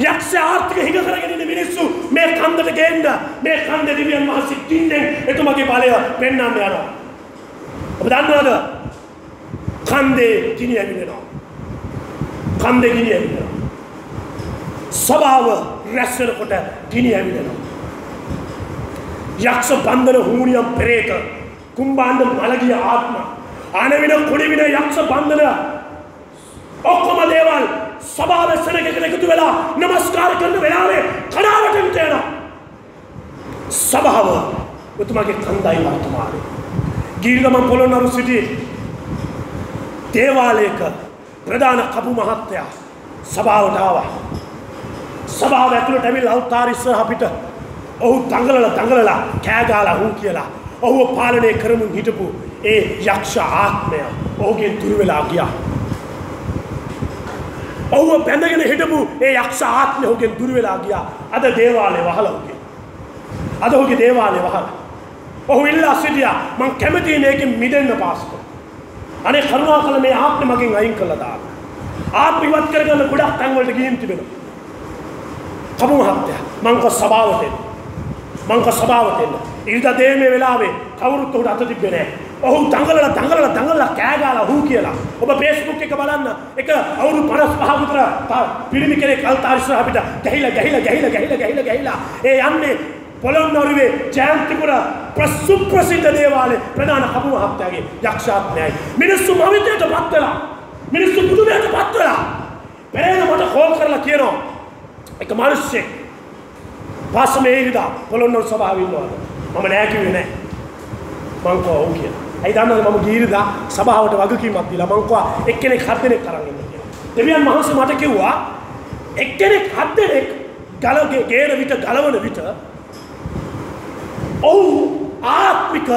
යක්ෂ ආර්ථික හිග කරගෙන ඉන්න මිනිස්සු මේ කන්දට ගේන්න මේ කන්ද දෙවියන් වහන්සේ කින්නෙන් එතුමගේ බලය පෙන්වන්න යනවා. ඔබ දන්නවද? කන්දේ ගිනි ඇවිලෙනවා. කන්දේ ගිනි ඇවිලෙනවා. ස්වභාව රැස් වෙනකොට ගිනි ඇවිලෙනවා. යක්ෂ බන්ධන හූනියම් පෙරේත කුම්බාණ්ඩ මලගිය ආත්ම අනවින කුඩිවින යක්ෂ බන්ධන ඔක්කොම දේවල් සභාව සෙනගකට එකතු වෙලා නමස්කාර කරන වෙලාවේ කඩාවටට යනවා. සභාව උතුමගේ කන්දයි වර්තමානයේ. ගීරිගම පොළොන්නරු සිටියේ දේවාලයක ප්‍රධාන කපු මහත්තයා සභාවට ආවා. සභාව ඇතුළට ඇවිල්ලා අවතාර ඉස්සරහ පිට ඔහු දඟලල දඟලලා කෑගාලා හූ කියලා ඔහුව පාලනය කරමුන් හිටපු ඒ යක්ෂ ආත්මය ඔහුගෙන් දුර වෙලා ගියා. ඔහුව බැඳගෙන හිටපු ඒ යක්ෂ ආත්මය ඔහුගෙන් දුර වෙලා ගියා. අද දේවාලේ වහලා ඔහුගේ. අද ඔහුගේ දේවාලේ වහලා. ඔහු ඉල්ලා සිටියා මං කැමති මේකෙන් මිදෙන්න පාස්කෝ. අනේ කරුණා කළ මේ ආත්මය මගෙන් අයින් කළා දාන්න. ආත්ම ඉවත් කරගන්න ගොඩක් තැන් වලට ගිහින් තිබෙනවා. කපු මහත්තයා මං කව සභාවට එන්න. මං කව සභාවට එන්න. ඉරිදා දේමේ වෙලාවේ කවුරුත් උඩ අත තිබ්බේ නැහැ. ඔහු දඟලලා දඟලලා දඟලලා කෑ ගාලා හූ කියලා. ඔබ Facebook එක බලන්න. එක අවුරුදු 55 විතර පිරිමි කෙනෙක් අල්තාර ඉස්සරහ පිට ගහිලා ගහිලා ගහිලා ගහිලා ගහිලා ගහිලා ඒ යන්නේ පොළොන්නරුවේ ජයන්තිපුර ප්‍රසුප්‍රසිද්ධ දේවාලේ ප්‍රධාන කපු මහත්තයාගේ යක්ෂාත්මයයි. මිනිස්සු මවිතයට පත් වෙලා මිනිස්සු පුදුමයට පත් වෙලා පෙරේද මට කෝල් කරලා කියනවා එක මිනිස්සෙක් පස් මේ ඉරිදා පොළොන්නරු සභාවේ ඉන්නවද මම නෑ කිව්වේ නෑ මං කෝ ඔව් කියලා. ඇයි දන්නවද මම ගිහිරිදා සභාවට වගකීමක් දීලා මං කෝ එක්කෙනෙක් හත් දෙනෙක් අරන් ඉන්න කියලා. දෙවියන් වහන්සේ මට කිව්වා එක්කෙනෙක් හත් දෙනෙක් ගලගේ ගේන විට ගලවන විට ඔවු ආත්මිකව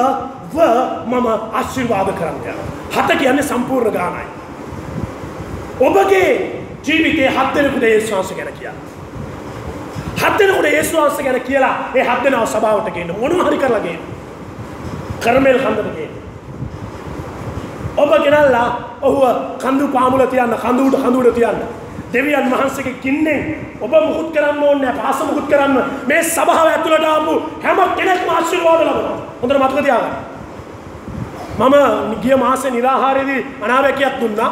මම ආශිර්වාද කරන්න යනවා. හත කියන්නේ සම්පූර්ණ ගානයි. ඔබගේ ජීවිතයේ හත් දෙනෙකුට යේසුස් වහන්සේ ගැන කියලා. හත් දෙනෙකුට යේසුස් වහන්සේ ගැන කියලා ඒ හත් දෙනාව සභාවට ගේන්න මොනවා හරි කරලා ගේන්න. කර්මෙල් කන්දට ගේන්න. ඔබ ගෙනල්ලා ඔහුව කඳු පාමුල තියන්න කඳු උඩ කඳු උඩ තියන්න. දෙවියන් වහන්සේගේ කින්නෙන් ඔබ මුකුත් කරන්න ඕනේ නැහැ පාස මුකුත් කරන්න. මේ සභාව ඇතුළට ආපු හැම කෙනෙක්ම ආශිර්වාද ලබනවා. හොඳට මතක තියාගන්න. මම ගිය මාසේ නිරාහාරයේදී අනාවැකියක් දුන්නා.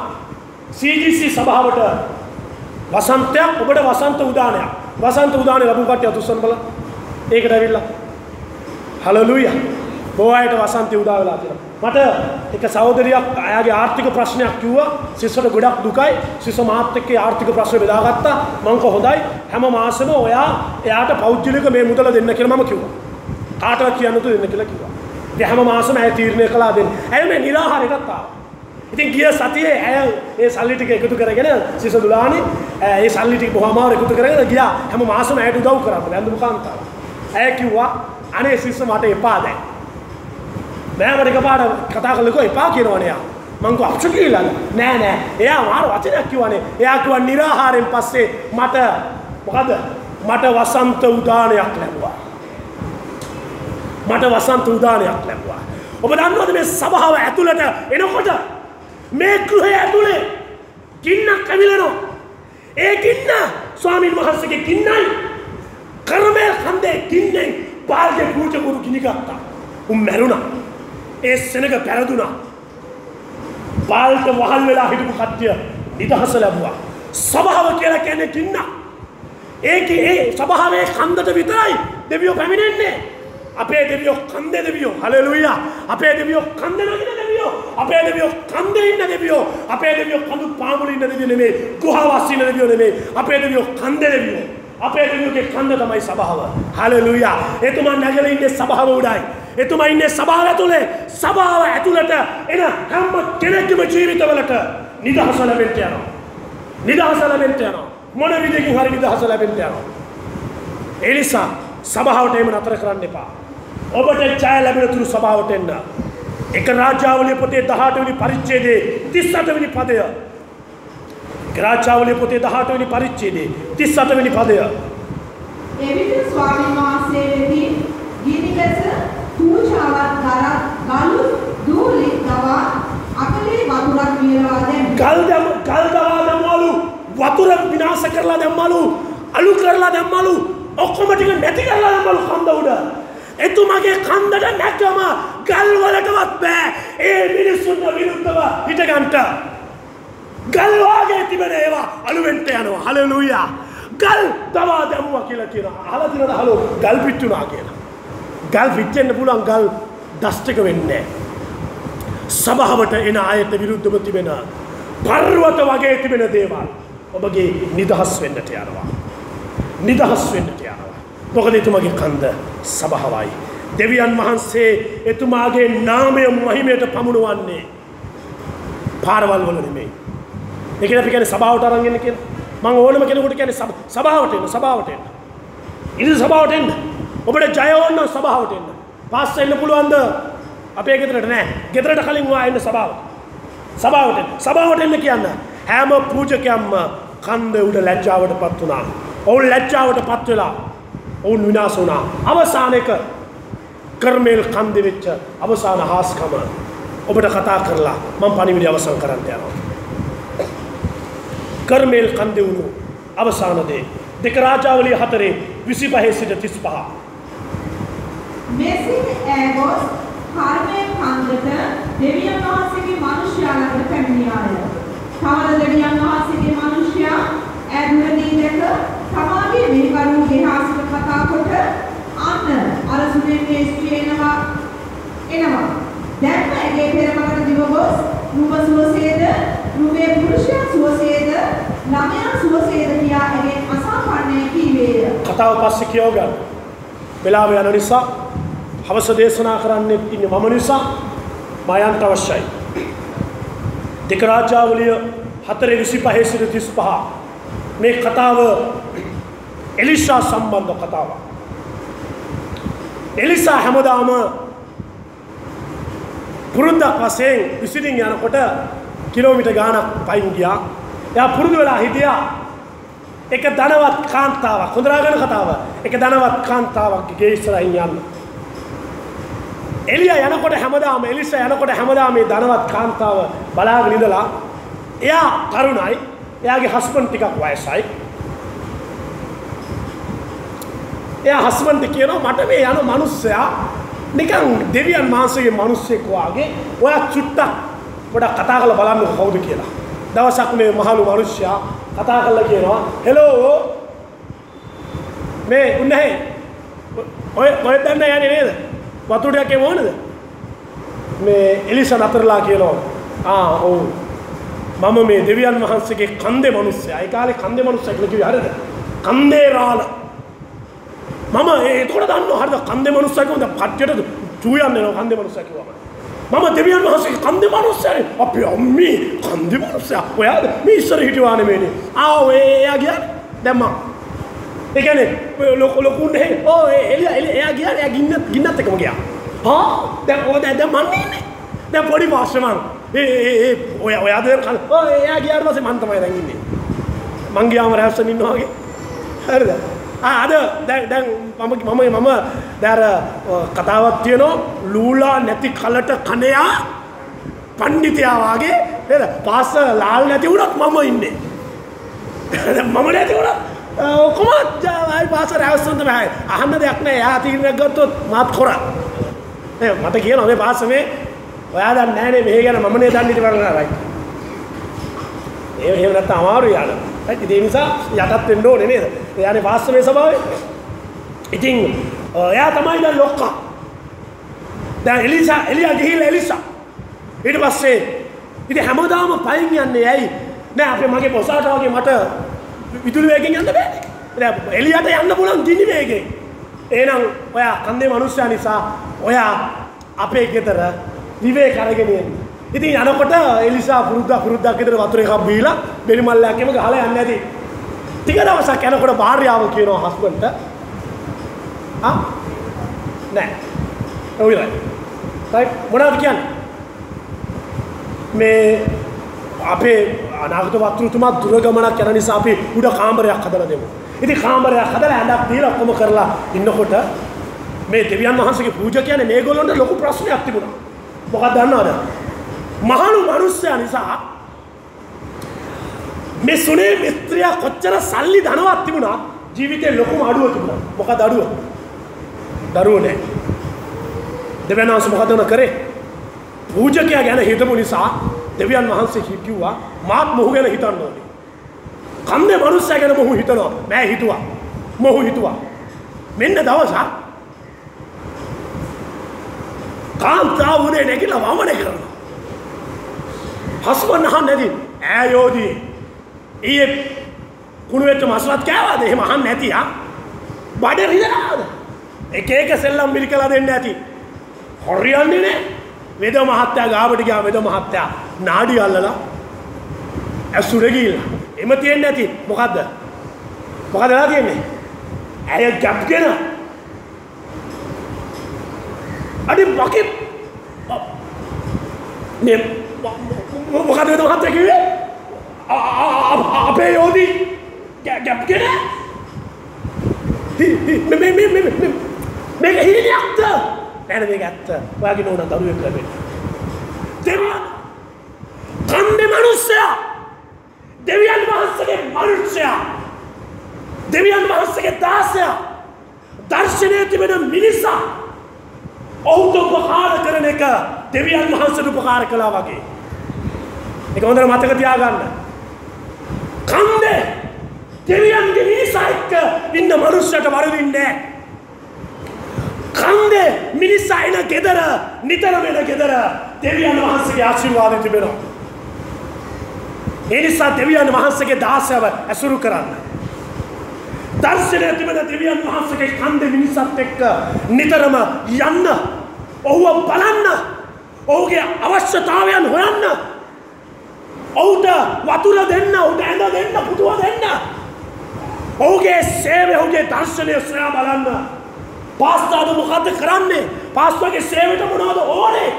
CGC සභාවට වසන්තයක් ඔබට වසන්ත උදානයක්. වසන්ත උදානය ලැබුම් කට්ටිය අතුස්සන් බලන්න ඒකට ඇවිල්ලා හලලුයා බොහෝ වසන්තය උදා වෙලා තියෙනවා මට එක සහෝදරියක් අයාගේ ආර්ථික ප්‍රශ්නයක් කිව්වා. සිස්සට ගොඩක් දුකයි. සිස්ස මාත් එක්ක ආර්ථික ප්‍රශ්න බෙදාගත්තා. මං කව හොඳයි හැම මාසෙම ඔයා එයාට පෞද්ගලික මේ මුදල දෙන්න කියලා මම කිව්වා. කාටවත් කියන්න තු දෙන්න කියලා කිව්වා. ඉතින් හැම මාසෙම ඇය තීරණය කළා දෙන්න. ඇය මේ නිරාහාරයටත් ආවා. ඉතින් ගිය සතියේ ඇය ඒ සල්ලි ටික එකතු කරගෙන සිස දුලානි. ඒ සල්ලි ටික බොහොම අමාරු එකතු කරගෙන ගියා. හැම මාසෙම ඇයට උදව් කරන්න ලැන්දුම කාන්තාව. ඇය කිව්වා අනේ සිස්ස මට එපා දැන්. නෑමට එකපාට කතා කළකෝ එපා කියනවනේ යා. මං කෝ අප්ෂ කියලා නෑ නෑ. එයා මාර වචනයක් කිව්වනේ. එයා කිව්වා निराහාරයෙන් පස්සේ මට මොකද මට වසන්ත උදානයක් ලැබුවා. මට වසන්ත උදානයක් ලැබුවා. ඔබ දන්නවද මේ සභාව ඇතුළට එනකොට? මේ ගෘහය ඇතුළේ ගින්නක් ඇවිලෙනවා. ඒ ගින්න ස්වාමීන් වහන්සේගේ ගින්නයි කරමේ කන්දේ ගින්නෙන් බාල්ගේ පූජකුරු ගිනිගත්තා උන් මැරුණා. ඒ සෙනග පැරදුනා. බාල්ට වහල් වෙලා හිටපු කට්ටිය නිදහස ලැබුවා. සභාව කියලා කියන්නේ ගින්න ඒක ඒ සභාවේ කන්දට විතරයි දෙවියෝ පැමිණෙන්නේ. අපේ දෙවියෝ කන්දේ දෙවියෝ. හලෙලුයා. අපේ දෙවියෝ කන්ද නගින දෙවියෝ. අපේ දෙවියෝ කන්දේ ඉන්න දෙවියෝ. අපේ දෙවියෝ කඳු පාමුල ඉන්න දෙවියෝ නෙමෙයි. ගුහාවාසී ඉන්න දෙවියෝ නෙමෙයි. අපේ දෙවියෝ කන්දේ දෙවියෝ. අපේ දෙවියෝගේ කන්ද තමයි සභාව. හලෙලුයා. එතුමා නැගලා ඉන්නේ සභාව උඩයි. එතුමා ඉන්නේ සභාව ඇතුලේ. සභාව ඇතුළට එන හැම කෙනෙක්ගේම ජීවිතවලට නිදහස ලැබෙන්න යනවා. නිදහස ලැබෙන්න යනවා. මොන විදිහකින් හරි නිදහස ලැබෙන්න යනවා. ඒ නිසා සභාවට එම නතර කරන්න එපා. ඔබට ජය ලැබෙන තුරු සභාවට එන්න. එක රාජ්‍යාවලිය පොතේ 18 වෙනි පරිච්ඡේදයේ 38 වෙනි පදය රාජාවලිය පොතේ 18 වෙනි පරිච්ඡේදයේ 38 වෙනි පදය. එවිට ස්වාමීන් වහන්සේ වෙති ගිනි ලෙස පූජාවක් කරා ගලු දූලි දවා අකලේ වතුරක් වියලා දැන් ගල් දැම ගල් දවා දැම්මලු වතුර විනාශ කරලා දැම්මලු අලු කරලා දැම්මලු ඔක්කොම ටික නැති කරලා දැම්මලු කන්ද උඩ. එතුමගේ කන්දට නැකම ගල් වලටවත් බෑ. ඒ මිනිස්සුන්ට විරුද්ධව හිටගන්ට. ගල් වාගේ තිබෙන ඒවා අලුවෙන්ට යනවා. හලෙලූයා. ගල් දවා දැම්මුවා කියලා කියනවා. අහලා තියෙනවද හලෝ ගල් පිටුනා කියලා. ගල් පිච්චෙන්න පුළුවන් ගල් ඩස්ට් එක වෙන්නේ නැහැ. සභාවට එන අයට විරුද්ධව තිබෙන පර්වත වගේ තිබෙන දේවල් ඔබගේ නිදහස් වෙන්නට යනවා. නිදහස් වෙන්නට යනවා. මොකද එතුමගේ කන්ද සභාවයි. දෙවියන් වහන්සේ එතුමාගේ නාමය මහිමයට පමුණුවන්නේ පාරවල් වල නෙමෙයි. ඒකද අපි කියන්නේ සභාවට අරන් එන්න කියලා. මම ඕනම කෙනෙකුට කියන්නේ සභ- සභාවට එන්න සභාවට එන්න. ඉතින් සභාවට එන්න. ඔබට ජය ඕන නම් සභාවට එන්න. පාස් එන්න පුළුවන්ද? අපේ ගෙදරට නෑ. ගෙදරට කලින් වා එන්න සභාවට. සභාවට එන්න. සභාවට එන්න කියන්න. හැම පූජකයක්ම කන්ද උඩ ලැජ්ජාවට පත් වුණා. ඔවුන් ලැජ්ජාවට පත් වෙලා ඔවුන් විනාශ වුණා. අවසාන එක කර්මේල් කන්ද වෙච්ච අවසාන හාස්කම ඔබට කතා කරලා මම පණිවිඩය අවසන් කරන්න යනවා. කර්මේල් කන්ද වුණු අවසාන දේ දෙක රාජාවලිය හතරේ 25 සිට 35 මෙසින් ඇගොස් කර්මය කන්දට දෙවියන් වහන්සේගේ මිනිසයා ළඟට පැමිණියාය. කවර දෙවියන් වහන්සේගේ මිනිසයා ඇදුරදී දැක තමාගේ මෙහිකරු ගෙහාසිත කතා කොට අන්න අර සුනෙන් මේස්ත්‍රී එනවා එනවා. දැන් ඇගේ පෙරමකට දිව ගොස් නුඹ සුවසේද නුඹේ පුරුෂයා සුවසේද ළමයා සුවසේද කියා ඇගේ අසාපන්නේ කීවේය. කතාව පස්සේ කියව ගන්න. වෙලාව යන නිසා හවස දේශනා කරන්න ඉන්න මම නිසා මයන්ට අවශ්‍යයි. දෙක රාජාවලිය හතරේ විසි පහේ සිට තිස් පහ මේ කතාව එලිෂා සම්බන්ධ කතාව. එලිසා හැමදාම පුරුද්දක් වසයෙන් විසිරින් යනකොට කිලෝමිට ගානක් පයින් ගියා. එයා පුරුදු වෙලා හිටියා. එක ධනවත් කාන්තාවක්. හොඳරාගෙන කතාව. එක ධනවත් කාන්තාවක් ගේ ඉස්සරහින් යන්න. එලිය යනකොට හැමදාම එලිස යනකොට හැමදාම මේ ධනවත් කාන්තාව බලාගෙන ඉඳලා එයා තරුණයි. එයාගේ හස්බන්ඩ් ටිකක් වයසයි. එයා හස්බන්ඩ් කියනවා මට මේ යන මිනිස්සයා නිකන් දෙවියන් වහන්සේගේ මිනිස්සෙක් වාගේ ඔයා චුට්ටක් පොඩක් කතා කරලා බලන්න කවුද කියලා. දවසක් මේ මහලු මිනිස්සයා කතා කරලා කියනවා හෙලෝ මේ උන්නේ ඔය ඔය දන්න යන්නේ නේද? වතුර ටිකක් එම ඕනද? මේ එලිස නතරලා කියනවා ආ ඔව්. මම මේ දෙවියන් වහන්සේගේ කන්දේ මිනිස්සයා. ඒ කාලේ කන්දේ මිනිස්සයා කියලා කිව්වේ. හරිද? කන්දේ රාළ මම ඒතකොට දන්නවා හරිද? කන්දේ මිනිස්සයා කියනද කට්ටියට චූ යන්නේ නෝ කන්දේ මිනිස්සයා කිව්වම. මම දෙවියන් වහන්සේගේ කන්දේ මිනිස්සයානේ අපි අම්මි කන්දේ මිනිස්සයා. ඔයාද? මේ ඉස්සර හිටුවා නෙමෙයිනේ. ආ ඔය එයා ගියා දැන් මම ඒ කියන්නේ ලොකු ලොකුන් නේ ඕ එළිය එළිය එයා ගියා එයා ගින්න ගින්නත් එක්කම ගියා. හා දැන් ඔය දැන් දැන් මන් ඉන්නේ. දැන් පොඩි පාස්ටර් මං ඒ ඒ ඒ ඔය ඔයාද කල් ඕ එයා ගියාට පස්සේ මං තමයි දැන් ඉන්නේ. මං ගියාම රැස්සන් ඉන්නවා වගේ. හරිද? ආ අද දැන් දැන් මම මම මම දැන් අර කතාවක් තියෙනවා ලූලා නැති කලට කණයා පණ්ඩිතයා වාගේ නේද පාස ලාල් නැති වුණත් මම ඉන්නේ මම නැති වුණා ඔක්කොම ආයි පාස රැවස්සන් තමයි අහන්න දෙයක් නෑ එයා තීරණයක් ගත්තොත් මාත් කරා ඒ මට කියනවා මේ පාස මේ ඔයා දන්නේ නෑනේ මෙහෙ ගැන මමනේ දන්නේ ඉතින් බලන්න රයිට් ඒ එහෙම නැත්නම් අමාරුයි යාළ රයිට් ඒ නිසා යටත් වෙන්න ඕනේ නේද? එයානේ පාස මේ ස්වභාවය. ඉතින් එයා තමයි දැන් ලොක්කා. දැන් එලිසා එලියා ගිහිල්ලා එලිසා. ඊට පස්සේ ඉතින් හැමදාම පයින් යන්නේ ඇයි? නෑ අපේ මගේ පොසාට වගේ මට විදුලි වේගෙන් යන්න බෑනේ දැන් එලියට යන්න පුළුවන් ගිනි වේගෙන්. එහෙනම් ඔයා කන්දේ මිනිස්සයා නිසා ඔයා අපේ ගෙදර විවේක අරගෙන එන්න. ඉතින් යනකොට එලිසා පුරුද්දා පුරුද්දා ගෙදර වතුර එකක් බීලා බෙලි මල්ලයක්ම ගහලා යන්නේ නැති ටික දවසක් යනකොට භාර්යාව කියනවා හස්බන්ඩ්ට ආ නෑ ඔයලා රයිට් මොනවද කියන්නේ මේ අපේ අනාගත වත්තුතුමා දුරගමනක් යන නිසා අපි උඩ කාමරයක් හදලා දෙමු. ඉතින් කාමරයක් හදලා ඇඳක් දීලා ඔක්කොම කරලා ඉන්නකොට මේ දෙවියන් වහන්සේගේ පූජකයනේ මේගොල්ලන්ට ලොකු ප්‍රශ්නයක් තිබුණා. මොකක්ද දන්නවද? මහලු මිනිස්සයා නිසා මේ සුනේ මිත්‍රයා කොච්චර සල්ලි ධනවත් තිබුණා ජීවිතේ ලොකුම අඩුව තිබුණා. මොකද අඩුව? දරුවෝ නැහැ. දෙවියන් වහන්සේ මොකද උන කරේ? පූජකයා ගැන හිතපු නිසා දෙවියන් වහන්සේ කිව්වා මාත් මොහු ගැන හිතන්න ඕනේ. කන්දේ මනුස්සයා ගැන මොහු හිතනවා. මෑ හිතුවා. මොහු හිතුවා. මෙන්න දවසක් කාන්තාව උනේ නැගිලා වමනේ කරනවා. හස්බන්ඩ් අහන්නේ නැති ඈයෝදී ඊයේ කුණු වෙච්ච මස්වත් කෑවද? එහෙම අහන්නේ නැති ආ. බඩේ රිදෙනවද? එක එක සෙල්ලම් මිරිකලා දෙන්න ඇති. හොරියන්නේ නැහැ. වෙද මහත්තයා ගාවට ගියා වෙද මහත්තයා නාඩි අල්ලලා ඇසුර ගිහිල්ලා. එම තියෙන්නේ නැති. මොකද්ද? මොකද වෙලා තියෙන්නේ? ඇය ගැප්ගෙන අඩි මගේ මේ මොකද වෙද මහත්තයා කිව්වේ? අපේ යෝධි ගැප්ගෙන මේ මේ මේ මේ මේක හීනයක්ද? නෑ මේක ඇත්ත. ඔයාගේ නෝනා දරුවෙක් ලැබෙන්න. දෙවියන් කන්දේ මිනිස්සයා දෙවියන් වහන්සේගේ මිනිස්සයා දෙවියන් වහන්සේගේ දාසයා දර්ශනයේ තිබෙන මිනිසා ඔහුට උපකාර කරන එක දෙවියන් වහන්සේට උපකාර කළා වගේ. ඒක හොඳට මතක තියාගන්න. කන්දේ දෙවියන්ගේ මිනිසා එක්ක ඉන්න මනුස්සයට වරදින්නේ නැහැ. කන්දේ මිනිසා එන ගෙදර නිතරම එන ගෙදර දෙවියන් වහන්සේගේ ආශිර්වාදය තිබෙනවා. ඒ නිසා දෙවියන් වහන්සේගේ දාසයව ඇසුරු කරන්න. දර්ශනය තිබෙන දෙවියන් වහන්සේගේ කන්දේ මිනිසත් එක්ක නිතරම යන්න. ඔහුව බලන්න. ඔහුගේ අවශ්‍යතාවයන් හොයන්න. ඔහුට වතුර දෙන්න, ඔහුට ඇඳ දෙන්න, පුටුව දෙන්න. ඔහුගේ සේවය, ඔහුගේ දර්ශනය සොයා බලන්න. පාස්තාද මොකද්ද කරන්නේ? පාස්තාගේ සේවයට මොනවද ඕනේ?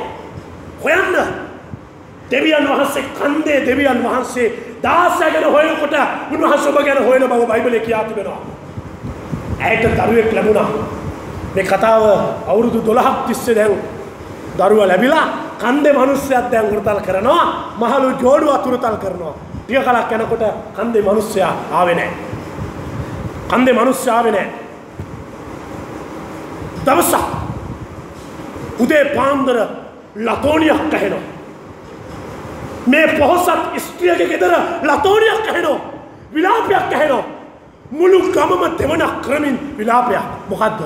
හොයන්න. දෙවියන් වහන්සේ කන්දේ දෙවියන් වහන්සේ දාසය ගැන හොයනකොට උන්වහන්සේ ඔබ ගැන හොයන බව බයිබලයේ කියා තිබෙනවා. ඇයට දරුවෙක් ලැබුණා. මේ කතාව අවුරුදු 12ක් තිස්සේ දැන් දරුවා ලැබිලා කන්දේ මිනිස්සයක් දැන් හුරතල් කරනවා මහලු ජෝඩුවක් හුරතල් කරනවා. ටික කලක් යනකොට කන්දේ මිනිස්සයා ආවේ නැහැ. කන්දේ මිනිස්සයා ආවේ නැහැ. දවසක් උදේ පාන්දර ලතෝනියක් ඇහෙනවා. මේ පොහොසත් ස්ත්‍රියගේ ගෙදර ලතෝනියක් ඇහෙනවා. විලාපයක් ඇහෙනවා. මුළු ගමම දෙවනක් කරමින් විලාපයක්. මොකද්ද?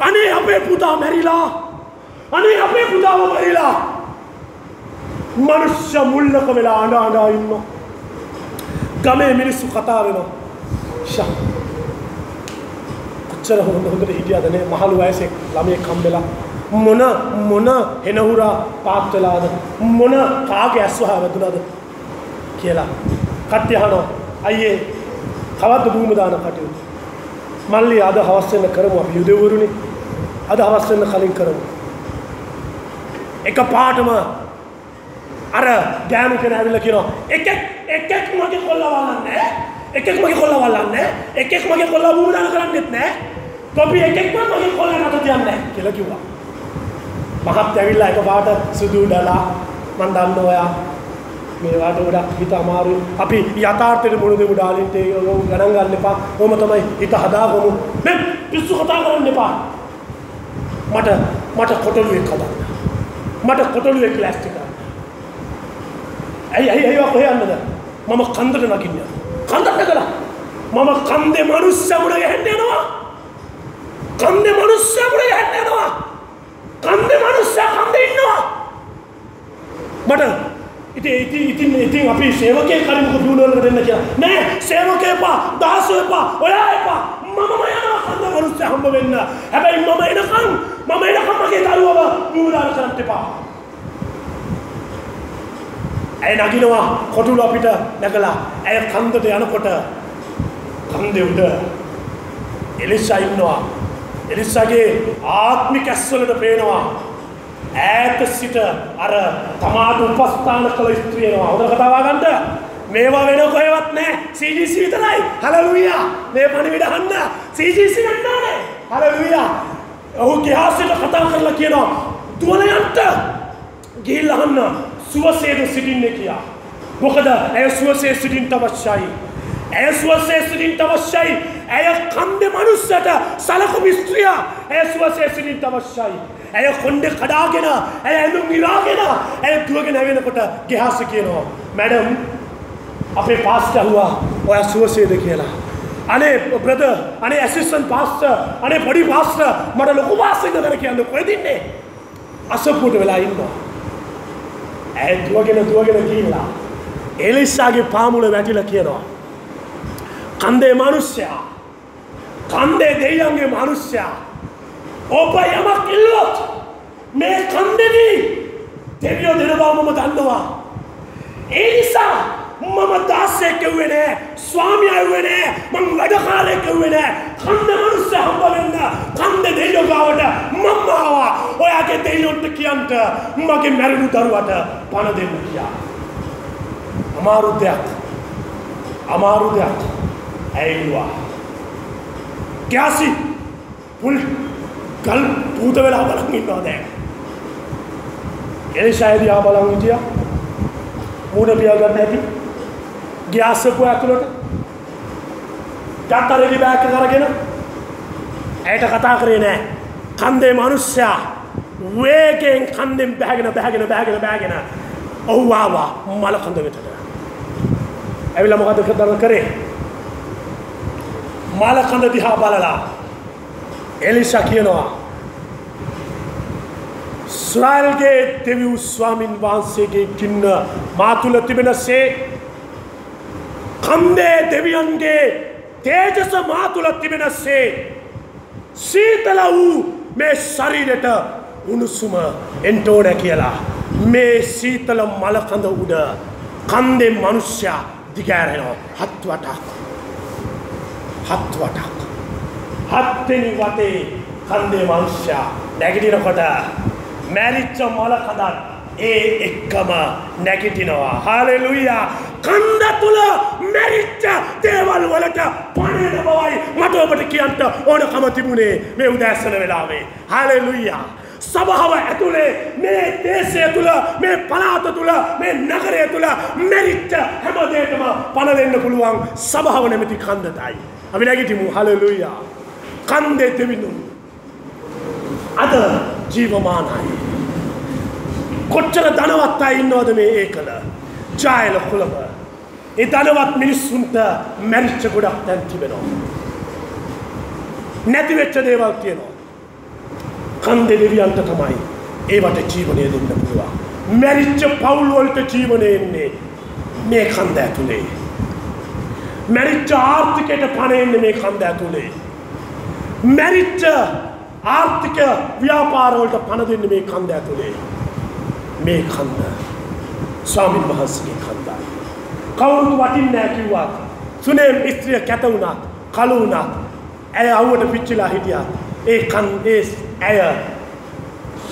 අනේ අපේ පුතා මැරිලා. අනේ අපේ පුතාව මැරිලා. මනුෂ්‍ය මුල්ලක වෙලා අඬ අඬා ඉන්නවා. ගමේ මිනිස්සු කතා වෙනවා. ෂා. කොච්චර හොඳ හොඳට හිටියද නේ? මහලු වයසේ ළමයෙක් හම්බෙලා මොන මොන හෙනහුරා පාත් වෙලාද? මොන කාගේ ඇස්වහා වැදුනද කියලා කට්ටිය අහනවා. අයියේ කවද්ද භූම දාන කටයුතු. මල්ලි අද හවස් වෙන කරමු. අපි යුදෙවරුනි අද හවස් වෙන කලින් කරමු. එක පාටම අර ගෑනු කෙනා ඇවිල්ලා කියනවා එකෙක් එකෙක් මගේ කොල්ලා වල්ලන්නේ එකෙක් මගේ කොල්ලා වල්ලන්නේ එකෙක් මගේ කොල්ලා භූම දාන කරන්නෙත් නෑ තොපි එකෙක්ම මගේ කොල්ලා නට තියන්නේ නෑ කියලා කිව්වා. මහත් ඇවිල්ලා එක පාට සුදු ඩලා මන් දන්න ඔයා මේවාට ගොඩක් හිත අමාරු අපි යථාර්ථයට මුණ දෙමු ඩාලින්ට ඒක ගණන් ගන්න එපා. කොහොම තමයි හිත හදාගමු. මේ පිස්සු කතා කරන්න එපා. මට මට කොටලුවෙක් හදන්න. මට කොටලුවෙක් ලෑස්ති කරන්න ඇයි ඇයි ඇයි කොහේ යන්නද මම කන්දට නගින්න කන්දට නගලා. මම කන්දේ මනුස්ස මුණ ගැහෙන්න යනවා. කන්දේ මනුස්ස මුණ ගැහෙන්න යනවා. කන්දේ මනුස්සයා කන්දේ ඉන්නවා. මට ඉතින් ඉතින් ඉතින් ඉතින් අපි සේවකයෙක් හරි මොකද ෆියුනරල් දෙන්න කියලා. නෑ සේවකයෙක් එපා දාසෝ එපා ඔයා එපා. මමම යනවා කන්දේ මනුස්සයා හම්බ වෙන්න. හැබැයි මම එනකන් මම එනකන් මගේ දරුවව නුඹලා කරන්න එපා ඇය නගිනවා කොටුල අපිට නැගලා. ඇය කන්දට යනකොට කන්දේ උඩ එලිසා ඉන්නවා. එලිසාගේ ආත්මික ඇස්වලට පේනවා. ඈත සිට අර තමාට උපස්ථාන කළ ස්ත්‍රියනවා හොඳ කතාවා ගන්නට මේවා වෙන කොහෙවත් නෑ CGC විතරයි. හලලුයා මේ පණිවිඩ අහන්න. CGC ගන්න ඕනේ හලලුයා ඔහු ගිහාසිට කතා කරලා කියනවා දුවලයන්ට ගිහිල්ලා අහන්න. සුවසේද සිටින්නේ කියා. මොකද ඇය සුවසේ සිටින්ට අවශ්‍යයි. ඇය සුවසේ සිටින්ට අවශ්‍යයි. ඇය කන්දෙ මනුස්සට සලකු මිස්ත්‍රිය ඇය සුවසේ සිටින්ට අවශ්‍යයි. ඇය කොන්්ඩෙ කඩාගෙන ඇය ඇඳුම් නිරාගෙන ඇය දුවගෙන ඇවෙනකොට ගෙහාස කියනවා මැඩම් අපේ පාස්ට ඇහුවා ඔය සුවසේද කියලා අනේ බ්‍රද අනේ ඇසිස්සන් පාස්ට අනේ පොඩි පාස්ට මට ලොකු පාස්සක කර කියන්න කොයදින්නේ අසපුට වෙලා ඉන්නවා ඇය දුවගෙන දුවගෙන කියලා එලිස්සාගේ පාමුල වැටිල කියනවා කන්දේ මනුෂ්‍යයා කන්දේ දෙයියන්ගේ මනුෂ්‍යයා ඔබ යමක් ඉල්ලොත් මේ කන්දෙදී දෙවියෝ දෙන බව මම දන්නවා ඒ නිසා මම දාසයෙක් කිව්වේ නෑ ස්වාමියා කිව්වේ නෑ මං වැඩකාරයෙක් කිව්වේ නෑ. කන්ද මනුස්ස හම්බ වෙන්න කන්ද දෙයියෝ ගාවට මම ආවා. ඔයාගේ දෙයියොන්ට කියන්ට මගේ මැරුණු දරුවට පණ දෙන්න කියා අමාරු දෙයක් අමාරු දෙයක් ඇයිවා කෑසි පුල් ගල් පූත වෙලා බලන් ඉන්නවා දැන්. එනිසායදී ආ බලන් හිටියා. මූණ පියාගන්න ඇති. ගියාසපුව ඇතුළට ගත්ත රෙදි බෑග් එක අරගෙන ඇයට කතා කරේ නෑ. කන්දේ මිනිස්සයා වේගෙන් කන්දෙන් බැහැගෙන බැහැගෙන බැහැගෙන බැහැගෙන ඔහු ආවා මල කඳ වෙතට. ඇවිල්ලා මොකද කරන්න කරේ? මල කඳ දිහා බලලා එලිසා කියනවා ස්රාල්ගේ දෙවිව් ස්වාමින් වහන්සේගේ කින්න මා තුළ තිබෙනසේ කන්දේ දෙවියන්ගේ තේජස මා තුළ තිබෙනසේ සීතල වූ මේ ශරීරයට උණුසුම එන්ටෝන කියලා. මේ සීතල මලකඳ උඩ කන්දේ මනුෂ්‍යයා දිගෑරෙනවා හත් වටක්. හත් වටක්. හත්වෙනි වටේ කන්දේ මනුෂ්‍යයා නැගිටිනකොට මැරිච්ච මලකඳත් ඒ එක්කම නැගිටිනවා. හාලෙලුයා! කන්ද තුළ මැරිච්ච දේවල් වලට පණන බවයි මට ඔබට කියන්ට ඕනකම තිබුණේ මේ උදැස්සන වෙලාවේ. හාලෙලුයා! සභාව ඇතුළේ මේ දේශය තුළ මේ පලාත තුළ මේ නගරය තුළ මැරිච්ච හැමදේටම පණ දෙන්න පුළුවන් සභාව නැමති කන්දටයි. අපි නැගිටිමු. හලලුයා! කන්දේ දෙවිනුම් අද ජීවමානයි. කොච්චර ධනවත් අය ඉන්නවද මේ ඒ කළ ජායල කුලම. ඒ ධනවත් මිනිස්සුන්ට මැරිච්ච ගොඩක් තැන් තිබෙනවා. නැතිවෙච්ච දේවල් තියෙනවා. කන්දෙ දෙවියන්ට තමයි ඒවට ජීවනය දෙන්න පුළුවන්. මැරිච්ච පවුල්වලට ජීවනය එන්නේ මේ කන්ද ඇතුළේ. මැරිච්ච ආර්ථිකයට පණයන්න මේ කන්ද ඇතුළේ. මැරිච්ච ආර්ථික ව්‍යාපාරවලට පණ දෙන්න මේ කන්ද ඇතුළේ. මේ කන්ද ස්වාමින් වහන්සගේ කන්දයි. කවුරුදු වටින් නෑ කිව්වාත් සුනේම් ස්ත්‍රිය කැත වුණත් කලු වුණත් ඇය අවුවට පිච්චිලා හිටියත් ඒ කන් ඒ ඇය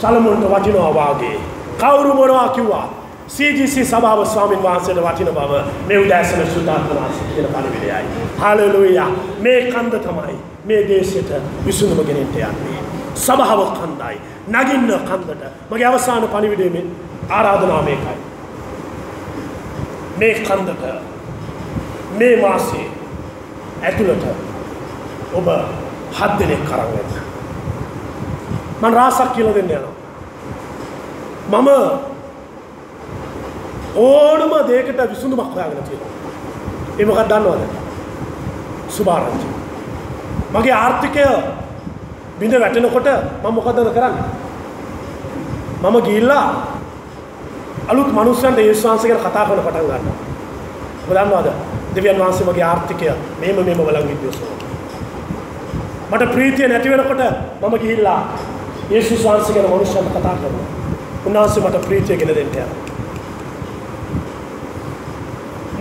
සලමුන්ට වටිනවා වාගේ කවුරු මොනවා කිව්වා CGC සභාව ස්වාමින් වහන්සේට වටින බව මේ උදෑසන සුද්ධාත්මනාස කියන පණිවිඩයයි. හාලෙලූයා මේ කන්ද තමයි මේ දේශයට විසුඳුම ගෙනෙන්න යන්නේ. සභාව කන්දයි. නගින්න කන්දට මගේ අවසාන පණිවිඩේ ආරාධනාව මේකයි. මේ කන්දට මේ මාසේ ඇතුළට ඔබ හත් දෙනෙක් කරන්න ඇත. මන් රාසක් කියල දෙන්න යනවා. මම ඕනම දේකට විසුඳුමක් හොයාගෙන තියෙනවා. ඒමකත් දන්නවද. සුභාරංචි. මගේ ආර්ථිකය බිඳ වැටෙනකොට මම මොකදද කරන්න. මම ගිල්ලා අලුත් මනුස්සයන්ට ඒස්වාන්සගෙන කතා කන පටන් ගන්න. බදන්නවාද දෙවියන් වහන්සේ මගේ ආර්ථිකය මේම මෙම වලං විද්‍යසෝ. මට ප්‍රීතිය නැතිවෙනකොට මම ගිහිල්ලා ඒසුස් වහන්සේ ගැන මනුෂ්‍යන්ට කතා කරනවා. උන්වහන්සේ මට ප්‍රීතිය ගෙන දෙන්න යනවා.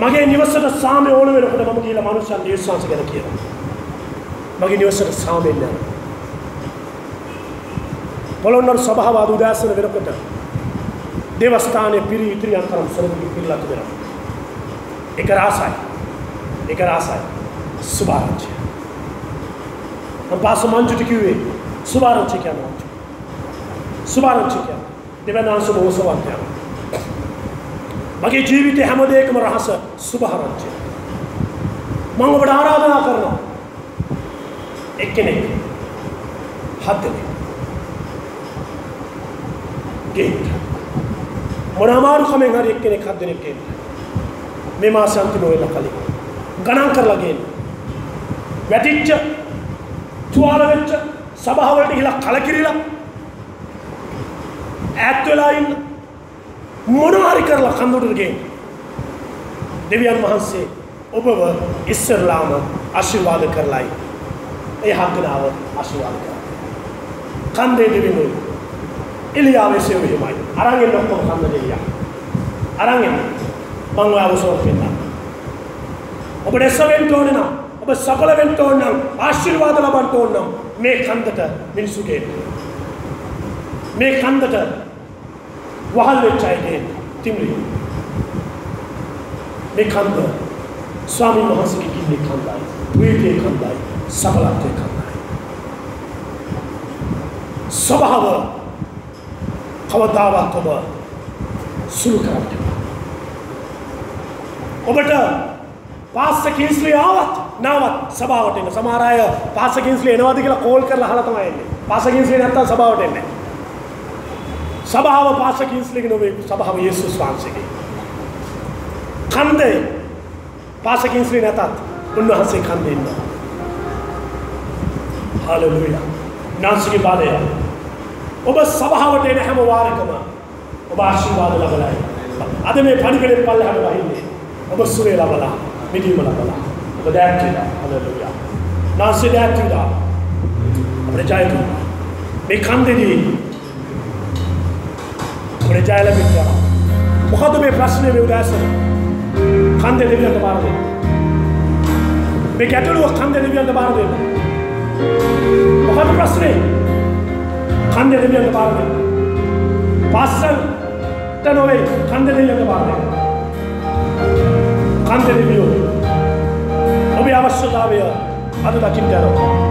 මගේ නිවසට සාමය ඕන වෙනකොට මම ගිහිල්ලා මනුෂ්‍යයන්ට ඒසුස් වහන්සේ ගැන කියනවා. මගේ නිවසට සාමයෙන් යනවා. පොළොන්නරු සභාවාද උදෑසන වෙනකොට දේවස්ථානය පිරි ඉතිරියන් තරම් සොරගි පිල්ලතු වෙනවා. එක රාසයි එක රාසයි සුභාරංචය. පාස මංජුට කිව්වේ සුභාරංචි කියන මංජු. සුභාරංචි කියන දෙවනාංශ බෝසවන්තය. මගේ ජීවිතය හැමදේකම රහස සුභාරංචය. මං ඔබට ආරාධනා කරනවා. එක්කෙනෙක් හත් දෙනෙක්. ගේට. මොන අමාරුකමෙන් හරි එක්කෙනෙක් හත් දෙනෙක් ගේන්න. මේ මාස අන්තිම වෙලා කලින්. ගණන් කරලා ගේන්න. වැටිච්ච තුවාල වෙච්ච සභාවලට ගිහිලා කලකිරිලා ඈත් වෙලා ඉන්න මොනවා හරි කරලා කන්දුරට ගේන්න. දෙවියන් වහන්සේ ඔබව ඉස්සරලාම ආශිර්වාද කරලයි ඒ හක්කනාව ආශිර්වාද කරා. කන්දේ දෙවිනුයි එලියාවේ සෙව් එහෙමයි. අරන් එන්න ඔක්කොම කන්ද දෙවියා. අරන් එන්න. මං ඔයාව සෝක් වෙන්න. ඔබට එස වෙන්න ඕනේ නම් ඔබ සඵල වෙන්න ඕන නම් ආශිර්වාද ලබන්න ඕන නම් මේ කන්දට මිනිසු ගේන්න. මේ කන්දට වහල් වෙච්ච අය ගේන්න. තිම්රි. මේ කන්ද ස්වාමීන් වහන්සේගේ කින්නේ කන්දයි. ප්‍රීතියේ කන්දයි. සඵලත්වයේ කන්දයි. ස්වභාව කවදාවත් ඔබ සුළු කරන්න එපා. ඔබට පාස්ස කින්ස්ලි ආවත් නාවත් සභාවට එන්න සමහර අය පාස්ස කින්ස්ලි එනවාද කියලා කෝල් කරලා අහලා තමයි එන්නේ. පාස්ස කින්ස්ලි නැත්තම් සභාවට එන්නේ නැහැ. සභාව පාස්ස කින්ස්ලිගේ නෙවෙයි සභාව යේසුස් වහන්සේගේ. කන්දේ පාස්ස කින්ස්ලි නැතත් උන්වහන්සේ කන්දේ ඉන්නවා. හාලෙලූයා. නාන්සිගේ බලය ඔබ සභාවට එන හැම වාරකම ඔබ ආශිර්වාද ලබලයි. අද මේ පණිපෙලෙන් පල්ලෙහාට වහින්නේ. ඔබ සුවේ ලබලා, මිදීම ලබලා. ඔබ දෑත් වේලා. හලෙලූයා. නාසය දෑත් වේලා. අපිට ජය දුන්නා. මේ කන්දේදී අපිට ජය ලැබෙන්න මොකද මේ ප්‍රශ්නේ මේ උදෑසන? කන්දේ දෙවියන්ට බාර දෙන්න. මේ ගැටලුව කන්දේ දෙවියන්ට බාර දෙන්න. මොකද ප්‍රශ්නේ? කන්ද දෙවියන්ට බාර දෙන්න. පස්සට නොවේ කන්ද දෙවියන්ට බාර දෙන්න. කන්ද දෙවියෝ ඔබේ අවශ්‍යතාවය අද දකින්න යනවා.